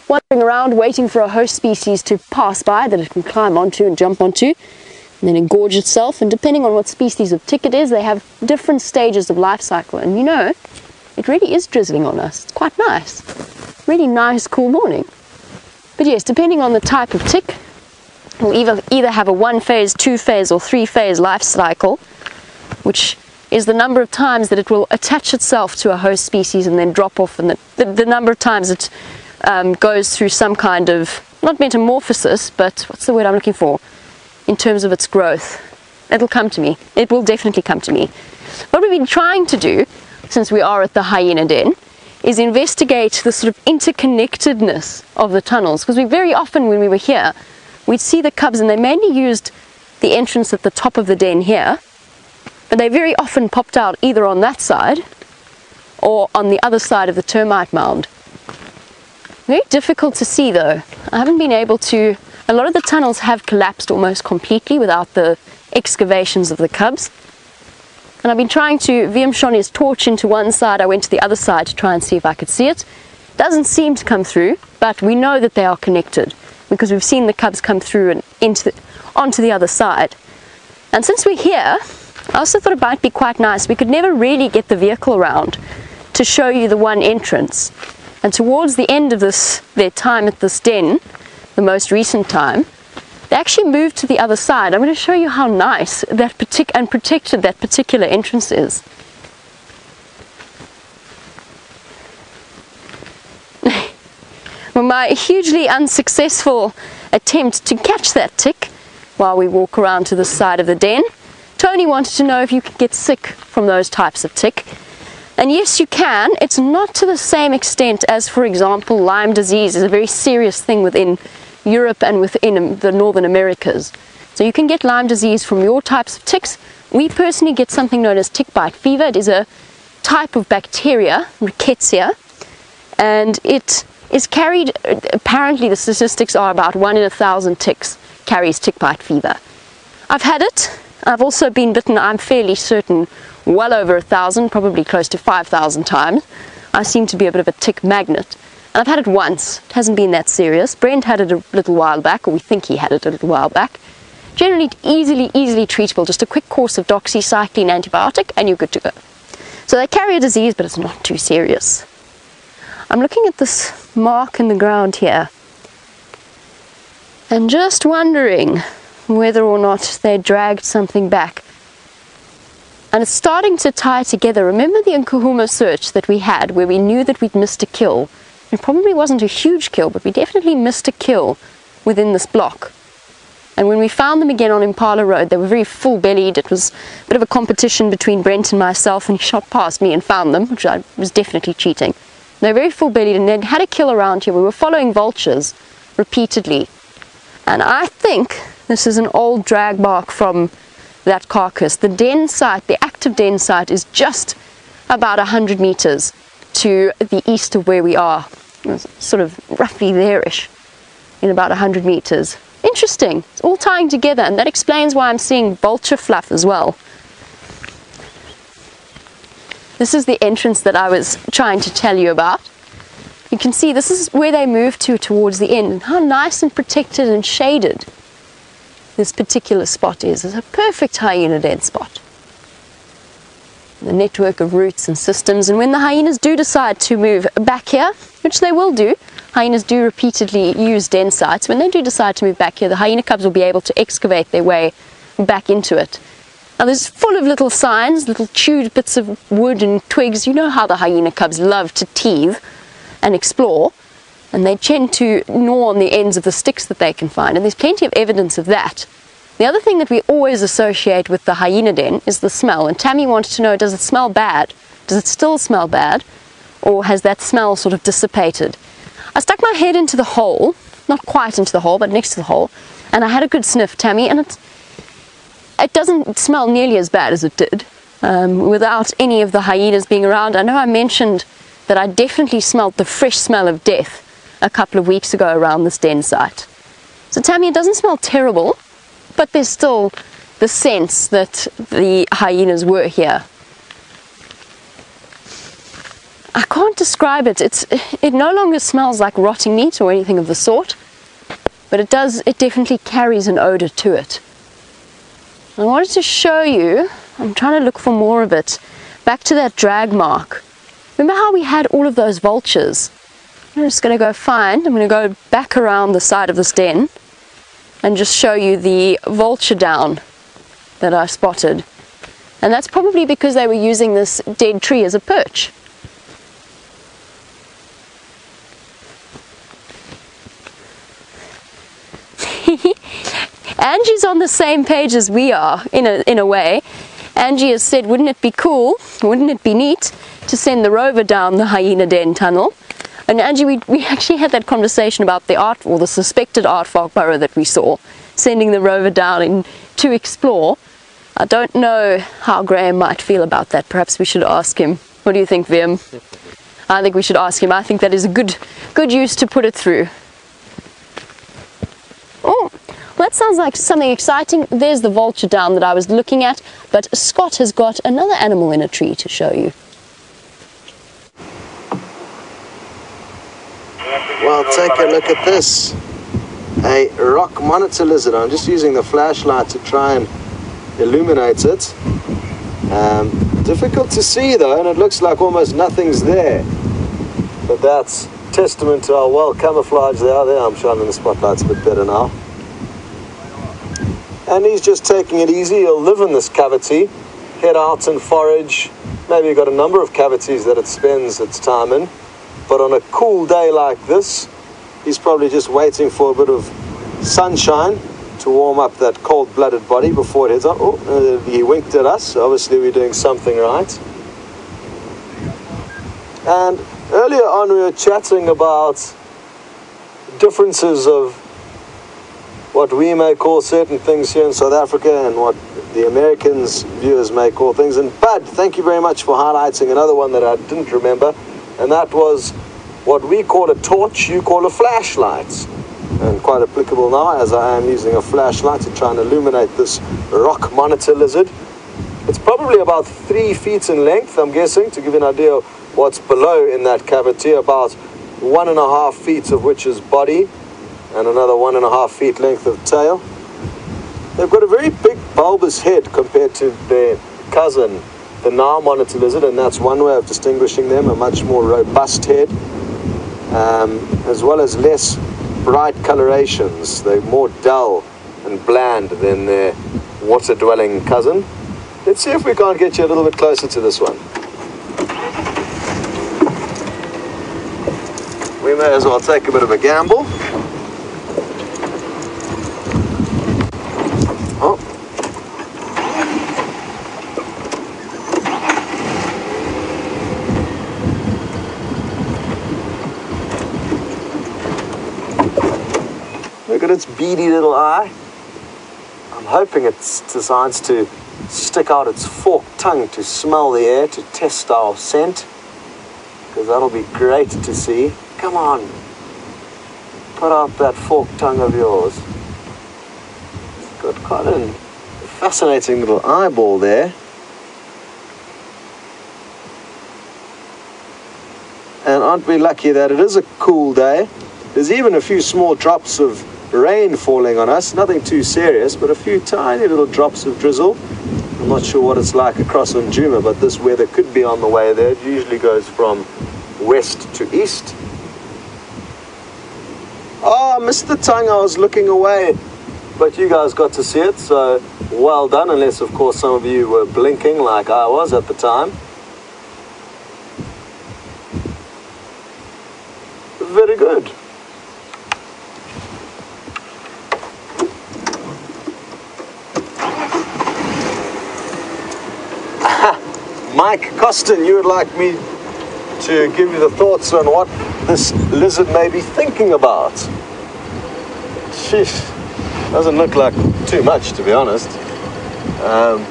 wandering around waiting for a host species to pass by that it can climb onto and jump onto and then engorge itself. And depending on what species of tick it is they have different stages of life cycle. And you know it really is drizzling on us. It's quite nice. Really nice cool morning. But yes depending on the type of tick will either either have a one phase two phase or three phase life cycle which is the number of times that it will attach itself to a host species and then drop off. And the, the, the number of times it um, goes through some kind of not metamorphosis, but what's the word I'm looking for in terms of its growth? It'll come to me. It will definitely come to me. What we've been trying to do, since we are at the hyena den, is investigate the sort of interconnectedness of the tunnels. Because we very often, when we were here, we'd see the cubs, and they mainly used the entrance at the top of the den here, but they very often popped out either on that side or on the other side of the termite mound. Very difficult to see though. I haven't been able to. A lot of the tunnels have collapsed almost completely without the excavations of the cubs. And I've been trying to VM shone his torch into one side, I went to the other side to try and see if I could see it. Doesn't seem to come through, but we know that they are connected because we've seen the cubs come through and into the, onto the other side. And since we're here, I also thought it might be quite nice. We could never really get the vehicle around to show you the one entrance. And towards the end of this, their time at this den, the most recent time, they actually moved to the other side. I'm going to show you how nice that partic- and protected that particular entrance is. well, my hugely unsuccessful attempt to catch that tick while we walk around to the side of the den, Tony wanted to know if you could get sick from those types of tick. And yes, you can. It's not to the same extent as, for example, Lyme disease is a very serious thing within Europe and within the Northern Americas. So you can get Lyme disease from your types of ticks. We personally get something known as tick bite fever. It is a type of bacteria, rickettsia, and it is carried, apparently the statistics are about one in a thousand ticks carries tick bite fever. I've had it. I've also been bitten, I'm fairly certain, well over a thousand, probably close to 5,000 times. I seem to be a bit of a tick magnet. And I've had it once. It hasn't been that serious. Brent had it a little while back, or we think he had it a little while back. Generally easily, easily treatable. Just a quick course of doxycycline antibiotic and you're good to go. So they carry a disease, but it's not too serious. I'm looking at this mark in the ground here and just wondering whether or not they dragged something back. And it's starting to tie together. Remember the Nkuhuma search that we had where we knew that we'd missed a kill? It probably wasn't a huge kill, but we definitely missed a kill within this block. And when we found them again on Impala Road, they were very full bellied. It was a bit of a competition between Brent and myself, and he shot past me and found them, which I was definitely cheating. They were very full bellied and they'd had a kill around here. We were following vultures repeatedly. And I think this is an old drag mark from that carcass. The den site, the active den site, is just about 100 meters to the east of where we are. sort of roughly there-ish in about 100 meters. Interesting. It's all tying together, and that explains why I'm seeing vulture fluff as well. This is the entrance that I was trying to tell you about. You can see this is where they move to towards the end, how nice and protected and shaded this particular spot is. It's a perfect hyena den spot. The network of roots and systems, and when the hyenas do decide to move back here, which they will do, hyenas do repeatedly use den sites. When they do decide to move back here, the hyena cubs will be able to excavate their way back into it. Now there's full of little signs, little chewed bits of wood and twigs. You know how the hyena cubs love to teeth and explore, and they tend to gnaw on the ends of the sticks that they can find, and there's plenty of evidence of that. The other thing that we always associate with the hyena den is the smell, and Tammy wanted to know, does it smell bad? Does it still smell bad? Or has that smell sort of dissipated? I stuck my head into the hole, not quite into the hole, but next to the hole, and I had a good sniff, Tammy, and it's, it doesn't smell nearly as bad as it did um, without any of the hyenas being around. I know I mentioned that I definitely smelled the fresh smell of death a couple of weeks ago around this den site. So Tammy, it doesn't smell terrible, but there's still the sense that the hyenas were here. I can't describe it. It's it no longer smells like rotting meat or anything of the sort, but it does it definitely carries an odor to it. I wanted to show you, I'm trying to look for more of it, back to that drag mark. Remember how we had all of those vultures? I'm just going to go find, I'm going to go back around the side of this den and just show you the vulture down that I spotted. And that's probably because they were using this dead tree as a perch. Angie's on the same page as we are, in a, in a way. Angie has said, wouldn't it be cool, wouldn't it be neat to send the rover down the hyena den tunnel? And Angie, we, we actually had that conversation about the art, or the suspected art aardvark burrow that we saw, sending the rover down in, to explore. I don't know how Graham might feel about that. Perhaps we should ask him. What do you think, Vim? I think we should ask him. I think that is a good, good use to put it through. Oh, that sounds like something exciting. There's the vulture down that I was looking at, but Scott has got another animal in a tree to show you. Well, take a look at this. A rock monitor lizard. I'm just using the flashlight to try and illuminate it. Um, difficult to see though, and it looks like almost nothing's there. But that's testament to how well camouflaged they are there. I'm shining the spotlights a bit better now. And he's just taking it easy. He'll live in this cavity, head out and forage. Maybe got a number of cavities that it spends its time in. But on a cool day like this, he's probably just waiting for a bit of sunshine to warm up that cold-blooded body before it heads out. Oh, uh, he winked at us. Obviously, we're doing something right. And earlier on, we were chatting about differences of what we may call certain things here in South Africa and what the Americans viewers may call things. And Bud, thank you very much for highlighting another one that I didn't remember, and that was what we call a torch, you call a flashlight. And quite applicable now as I am using a flashlight to try and illuminate this rock monitor lizard. It's probably about three feet in length, I'm guessing, to give you an idea of what's below in that cavity, about one and a half feet of which is body and another one and a half feet length of tail. They've got a very big bulbous head compared to their cousin, the Nile monitor lizard, and that's one way of distinguishing them, a much more robust head, um, as well as less bright colorations. They're more dull and bland than their water-dwelling cousin. Let's see if we can't get you a little bit closer to this one. We may as well take a bit of a gamble. At its beady little eye. I'm hoping it decides to stick out its forked tongue to smell the air to test our scent because that'll be great to see. Come on, put out that forked tongue of yours. It's got quite a fascinating little eyeball there. And aren't we lucky that it is a cool day? There's even a few small drops of rain falling on us, nothing too serious, but a few tiny little drops of drizzle. I'm not sure what it's like across on Djuma, but this weather could be on the way there. It usually goes from west to east. Oh, I missed the tongue. I was looking away. But you guys got to see it, so well done, unless, of course, some of you were blinking like I was at the time. Very good. Mike Costin, you would like me to give you the thoughts on what this lizard may be thinking about. Sheesh, doesn't look like too much to be honest. Um,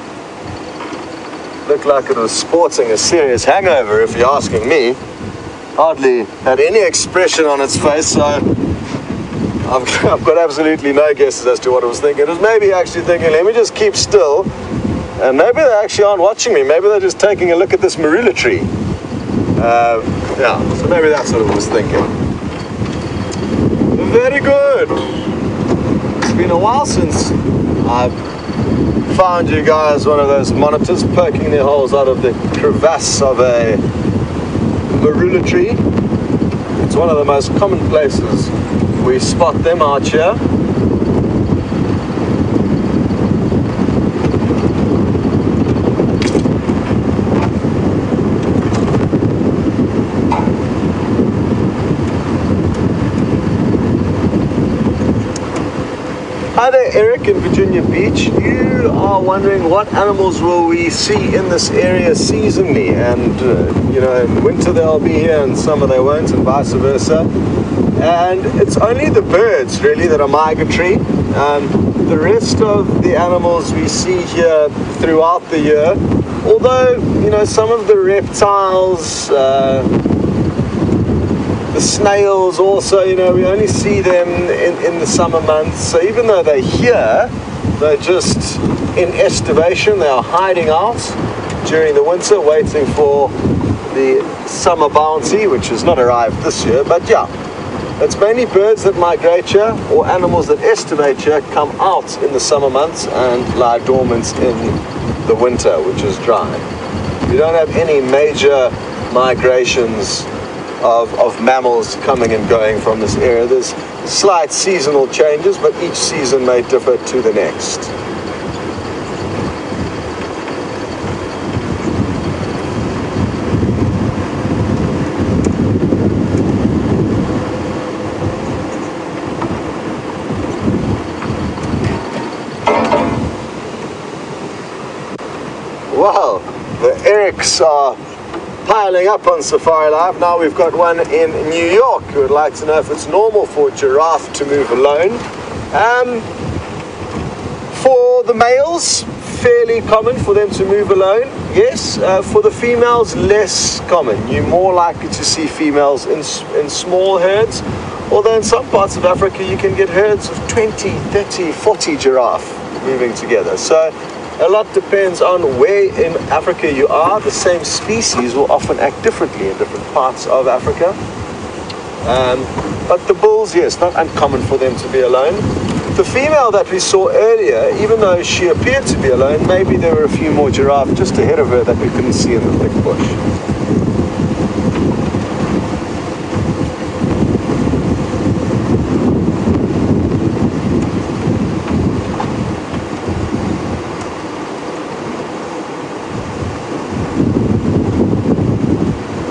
looked like it was sporting a serious hangover if you're asking me. Hardly had any expression on its face, so I've, I've got absolutely no guesses as to what it was thinking. It was maybe actually thinking, let me just keep still and maybe they actually aren't watching me. Maybe they're just taking a look at this marula tree. Um, yeah, so maybe that's what I was thinking. Very good. It's been a while since I've found you guys one of those monitors poking their holes out of the crevasse of a marula tree. It's one of the most common places we spot them out here. Hi there, Eric in Virginia Beach. You are wondering what animals will we see in this area seasonally, and uh, you know, in winter they'll be here, and summer they won't, and vice versa. And it's only the birds really that are migratory. Um, the rest of the animals we see here throughout the year, although you know some of the reptiles. Uh, the snails also, you know, we only see them in, in the summer months. So even though they're here, they're just in estivation. They are hiding out during the winter, waiting for the summer bounty, which has not arrived this year. But yeah, it's mainly birds that migrate here or animals that estivate here come out in the summer months and lie dormant in the winter, which is dry. We don't have any major migrations of, of mammals coming and going from this area. There's slight seasonal changes, but each season may differ to the next. Wow, the Erics are piling up on Safari Live. Now we've got one in New York who would like to know if it's normal for a giraffe to move alone. Um, for the males, fairly common for them to move alone. Yes, uh, for the females, less common. You're more likely to see females in, in small herds, although in some parts of Africa you can get herds of 20, 30, 40 giraffe moving together. So a lot depends on where in Africa you are. The same species will often act differently in different parts of Africa. Um, but the bulls, yes, not uncommon for them to be alone. The female that we saw earlier, even though she appeared to be alone, maybe there were a few more giraffe just ahead of her that we couldn't see in the thick bush.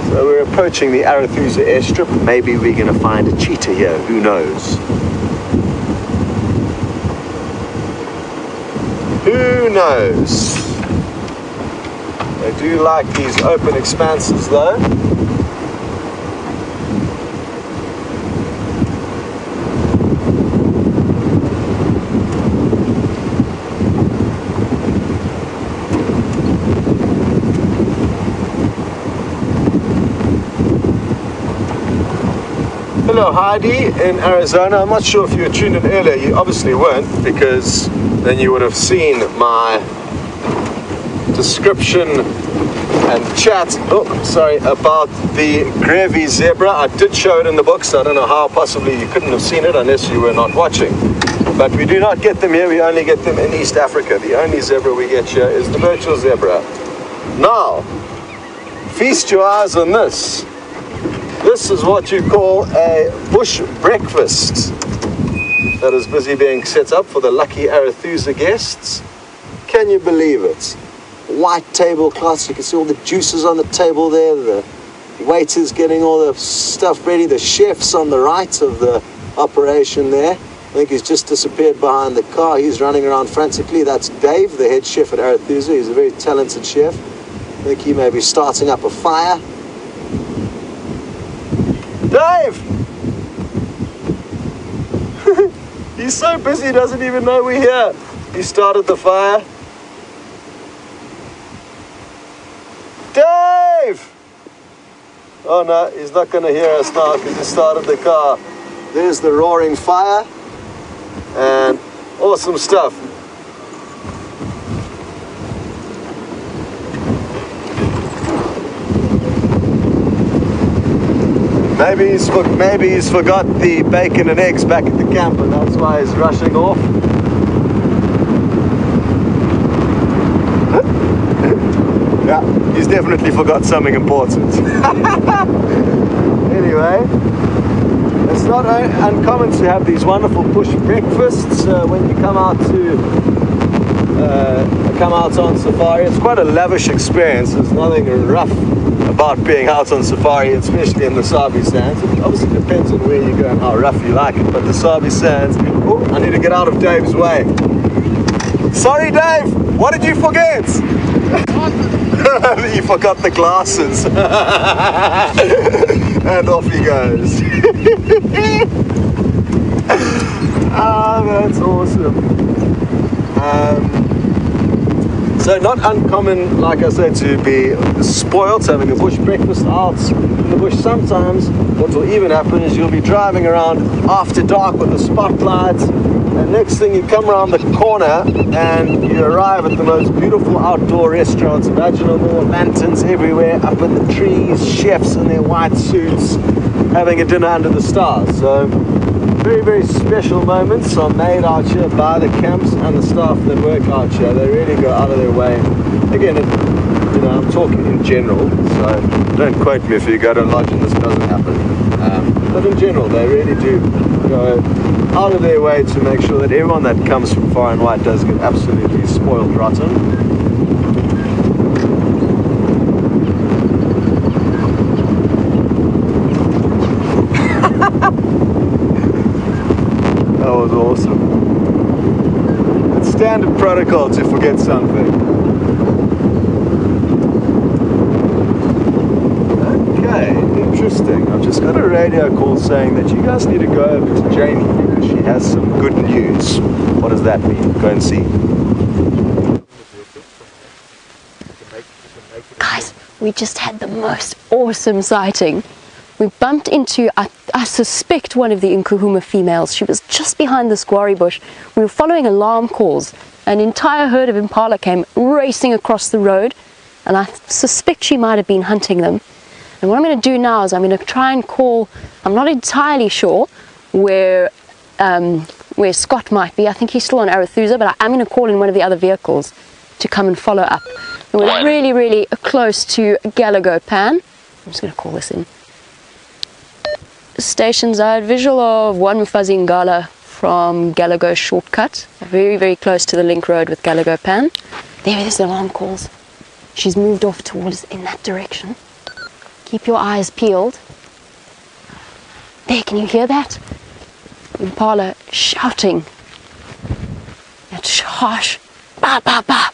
So we're approaching the Arathusa airstrip. Maybe we're going to find a cheetah here. Who knows? Who knows? I do like these open expanses though. Hello, Heidi in Arizona. I'm not sure if you were tuned in earlier. You obviously weren't because then you would have seen my description and chat. Oh, sorry about the Grevy zebra. I did show it in the book, so I don't know how possibly you couldn't have seen it unless you were not watching. But we do not get them here. We only get them in East Africa. The only zebra we get here is the Burchell zebra. Now, feast your eyes on this. This is what you call a bush breakfast that is busy being set up for the lucky Arathusa guests. Can you believe it? White tablecloths, you can see all the juices on the table there, the waiters getting all the stuff ready, the chef's on the right of the operation there. I think he's just disappeared behind the car. He's running around frantically. That's Dave, the head chef at Arathusa. He's a very talented chef. I think he may be starting up a fire. Dave! He's so busy he doesn't even know we're here. He started the fire. Dave! Oh no, he's not going to hear us now because he started the car. There's the roaring fire and awesome stuff. Maybe he's for, maybe he's forgot the bacon and eggs back at the camp, and that's why he's rushing off. yeah, he's definitely forgot something important. anyway, it's not uncommon to have these wonderful bush breakfasts uh, when you come out to uh, come out on safari. It's quite a lavish experience. There's nothing rough about being out on safari, especially in the Sabi Sands. It obviously depends on where you go and how rough you like it, but the Sabi Sands, oh, I need to get out of Dave's way. Sorry, Dave, what did you forget? you forgot the glasses. and off he goes. ah, that's awesome. Um, so not uncommon, like I said, to be spoiled, having a bush breakfast out in the bush sometimes. What will even happen is you'll be driving around after dark with the spotlights, and next thing you come around the corner and you arrive at the most beautiful outdoor restaurants imaginable, lanterns everywhere, up in the trees, chefs in their white suits, having a dinner under the stars. So very, very special moments are made out here by the camps and the staff that work out here. They really go out of their way. Again, it, you know, I'm talking in general, so don't quote me if you go to a lodge and this doesn't happen. Um, but in general, they really do go out of their way to make sure that everyone that comes from far and wide does get absolutely spoiled rotten. That was awesome. It's standard protocol to forget something. Okay, interesting. I've just got a radio call saying that you guys need to go over to Jamie because she has some good news. What does that mean? Go and see. Guys, we just had the most awesome sighting. We bumped into, I, I suspect, one of the Nkuhuma females. She was just behind the squarry bush. We were following alarm calls. An entire herd of impala came racing across the road, and I suspect she might have been hunting them. And what I'm going to do now is I'm going to try and call, I'm not entirely sure where um, where Scott might be. I think he's still on Arathusa, but I am going to call in one of the other vehicles to come and follow up. And we're really, really close to Galago Pan. I'm just going to call this in. Stations had visual of one Mufazi Ngala from Galago Shortcut. Very, very close to the link road with Galago Pan. There is, the alarm calls. She's moved off towards in that direction. Keep your eyes peeled. There, can you hear that? Impala shouting. It's harsh. Ba ba ba.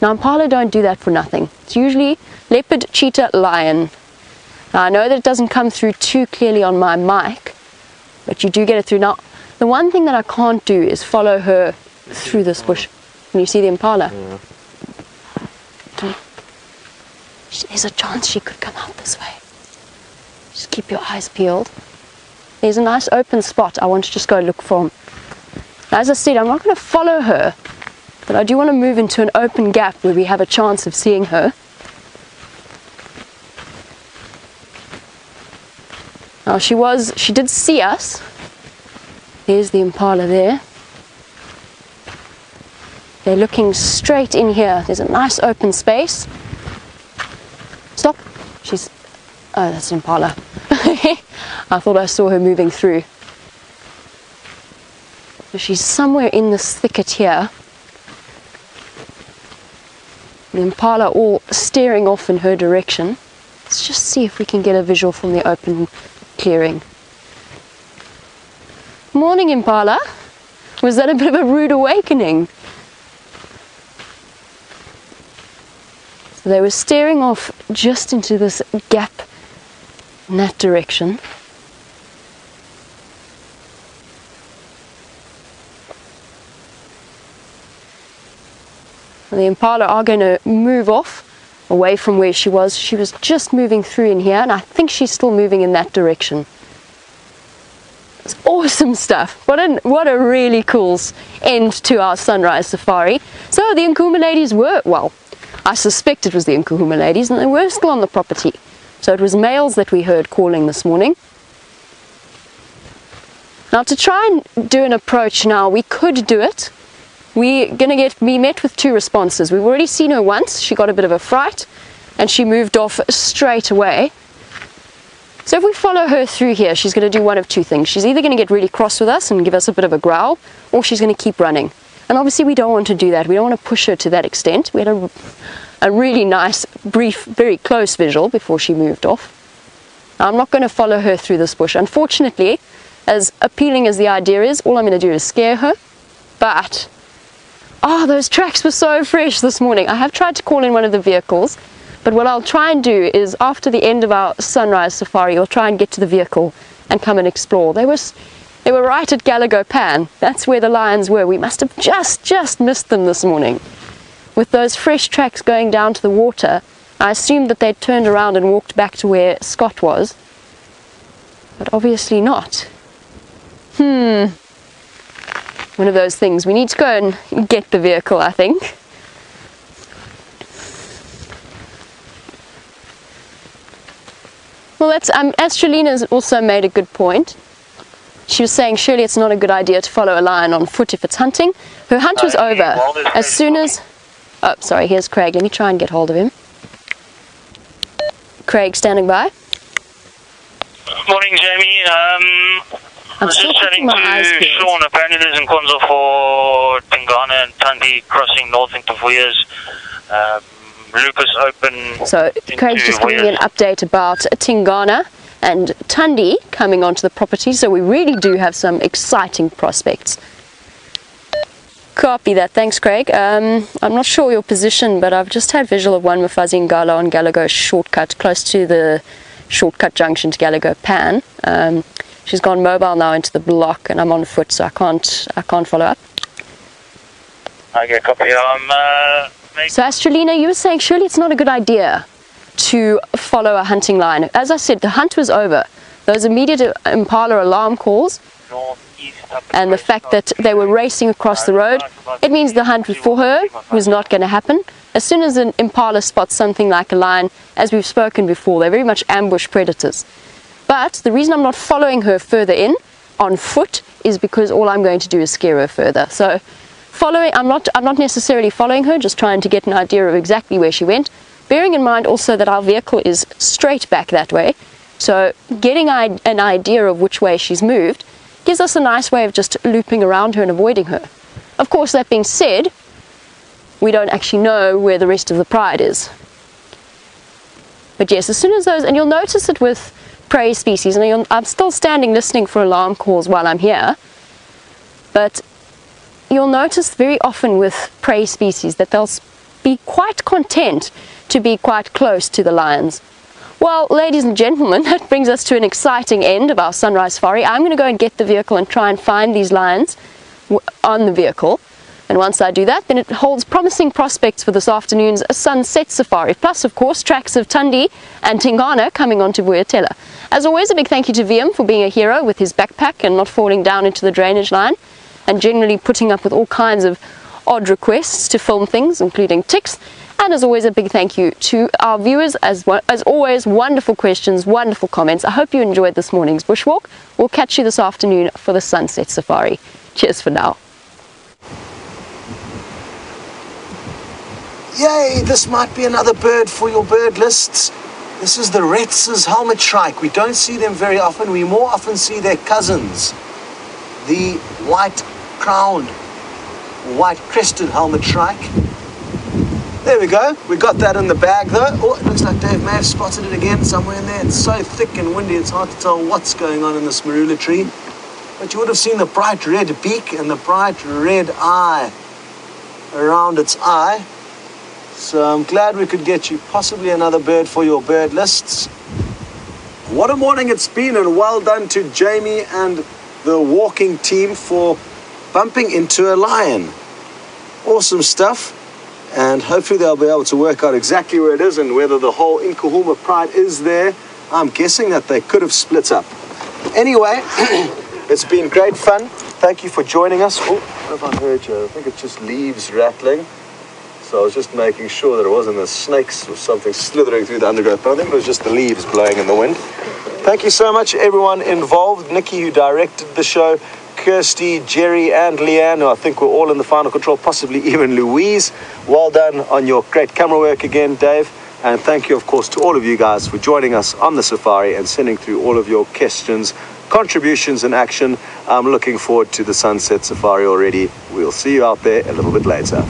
Now Impala don't do that for nothing. It's usually leopard, cheetah, lion. Now I know that it doesn't come through too clearly on my mic, but you do get it through. Now the one thing that I can't do is follow her through this bush. Can you see the Impala? Yeah. There's a chance she could come out this way. Just keep your eyes peeled. There's a nice open spot I want to just go look from. As I said, I'm not going to follow her, but I do want to move into an open gap where we have a chance of seeing her. Now she was, she did see us. There's the impala there. They're looking straight in here. There's a nice open space. Stop. She's, oh, that's an impala. I thought I saw her moving through. So she's somewhere in this thicket here. The impala all staring off in her direction. Let's just see if we can get a visual from the open clearing. Morning, impala. Was that a bit of a rude awakening? They were staring off just into this gap in that direction. The impala are going to move off away from where she was. She was just moving through in here, and I think she's still moving in that direction. It's awesome stuff. What a, what a really cool end to our sunrise safari. So the Nkuhuma ladies were, well, I suspect it was the Nkuhuma ladies, and they were still on the property. So it was males that we heard calling this morning. Now to try and do an approach now, we could do it. We're gonna get be met with two responses. We've already seen her once, she got a bit of a fright and she moved off straight away. So if we follow her through here, she's gonna do one of two things. She's either gonna get really cross with us and give us a bit of a growl, or she's gonna keep running. And obviously we don't want to do that. We don't want to push her to that extent. We had a, a really nice, brief, very close visual before she moved off. I'm not going to follow her through this bush. Unfortunately, as appealing as the idea is, all I'm going to do is scare her. But, oh, those tracks were so fresh this morning. I have tried to call in one of the vehicles, but what I'll try and do is after the end of our sunrise safari, I'll try and get to the vehicle and come and explore. They were, they were right at Galago Pan. That's where the lions were. We must have just, just missed them this morning. With those fresh tracks going down to the water, I assumed that they'd turned around and walked back to where Scott was. But obviously not. Hmm. One of those things. We need to go and get the vehicle, I think. Well, that's, um, Astralina's also made a good point. She was saying, surely it's not a good idea to follow a lion on foot if it's hunting. Her hunt was over. As soon as. Oh, sorry, here's Craig. Let me try and get hold of him. Craig standing by. Morning, Jamie. Um, I I'm still just keeping my eyes to peeled. Sean. Apparently, there's Nkonzo for Tingana and Tundi crossing north into Vuya's. Um, Lucas open. So Craig's just giving me an update about Tingana and Tundi coming onto the property. So we really do have some exciting prospects. Copy that. Thanks, Craig. Um, I'm not sure your position, but I've just had visual of one Mufazi Ngala on Galago shortcut, close to the shortcut junction to Galago Pan. Um, she's gone mobile now into the block, and I'm on foot, so I can't I can't follow up. Okay, copy. Um, uh, So Astralina, you were saying surely it's not a good idea to follow a hunting line. As I said, the hunt was over. Those immediate impala alarm calls and the fact that they were racing across the road, it means the hunt for her was not going to happen. As soon as an impala spots something like a lion, as we've spoken before, they're very much ambush predators. But the reason I'm not following her further in on foot is because all I'm going to do is scare her further. So following I'm not I'm not necessarily following her, just trying to get an idea of exactly where she went. Bearing in mind also that our vehicle is straight back that way. So getting an idea of which way she's moved gives us a nice way of just looping around her and avoiding her. Of course, that being said, we don't actually know where the rest of the pride is. But yes, as soon as those, and you'll notice it with prey species, and I'm still standing listening for alarm calls while I'm here, but you'll notice very often with prey species that they'll be quite content to be quite close to the lions. Well, ladies and gentlemen, that brings us to an exciting end of our sunrise safari. I'm going to go and get the vehicle and try and find these lions on the vehicle. And once I do that, then it holds promising prospects for this afternoon's sunset safari. Plus, of course, tracks of Tundi and Tingana coming onto Vuyatela. As always, a big thank you to VM for being a hero with his backpack and not falling down into the drainage line and generally putting up with all kinds of odd requests to film things, including ticks. And as always, a big thank you to our viewers. As, as always, wonderful questions, wonderful comments. I hope you enjoyed this morning's bushwalk. We'll catch you this afternoon for the sunset safari. Cheers for now. Yay, this might be another bird for your bird lists. This is the Retz's helmet shrike. We don't see them very often. We more often see their cousins, the white crowned, white crested helmet shrike. There we go. We got that in the bag though. Oh, it looks like Dave may have spotted it again somewhere in there. It's so thick and windy, it's hard to tell what's going on in this marula tree. But you would have seen the bright red beak and the bright red eye around its eye. So I'm glad we could get you possibly another bird for your bird lists. What a morning it's been, and well done to Jamie and the walking team for bumping into a lion. Awesome stuff. And hopefully they'll be able to work out exactly where it is and whether the whole Nkuhuma pride is there. I'm guessing that they could have split up. Anyway, it's been great fun. Thank you for joining us. Oh, what have I heard you? I think it's just leaves rattling. So I was just making sure that it wasn't the snakes or something slithering through the undergrowth, but I think it was just the leaves blowing in the wind. Thank you so much, everyone involved. Nikki, who directed the show, Kirsty, Jerry, and Leanne, who I think were all in the final control, possibly even Louise. Well done on your great camera work again, Dave. And thank you, of course, to all of you guys for joining us on the safari and sending through all of your questions, contributions, and action. I'm looking forward to the sunset safari already. We'll see you out there a little bit later.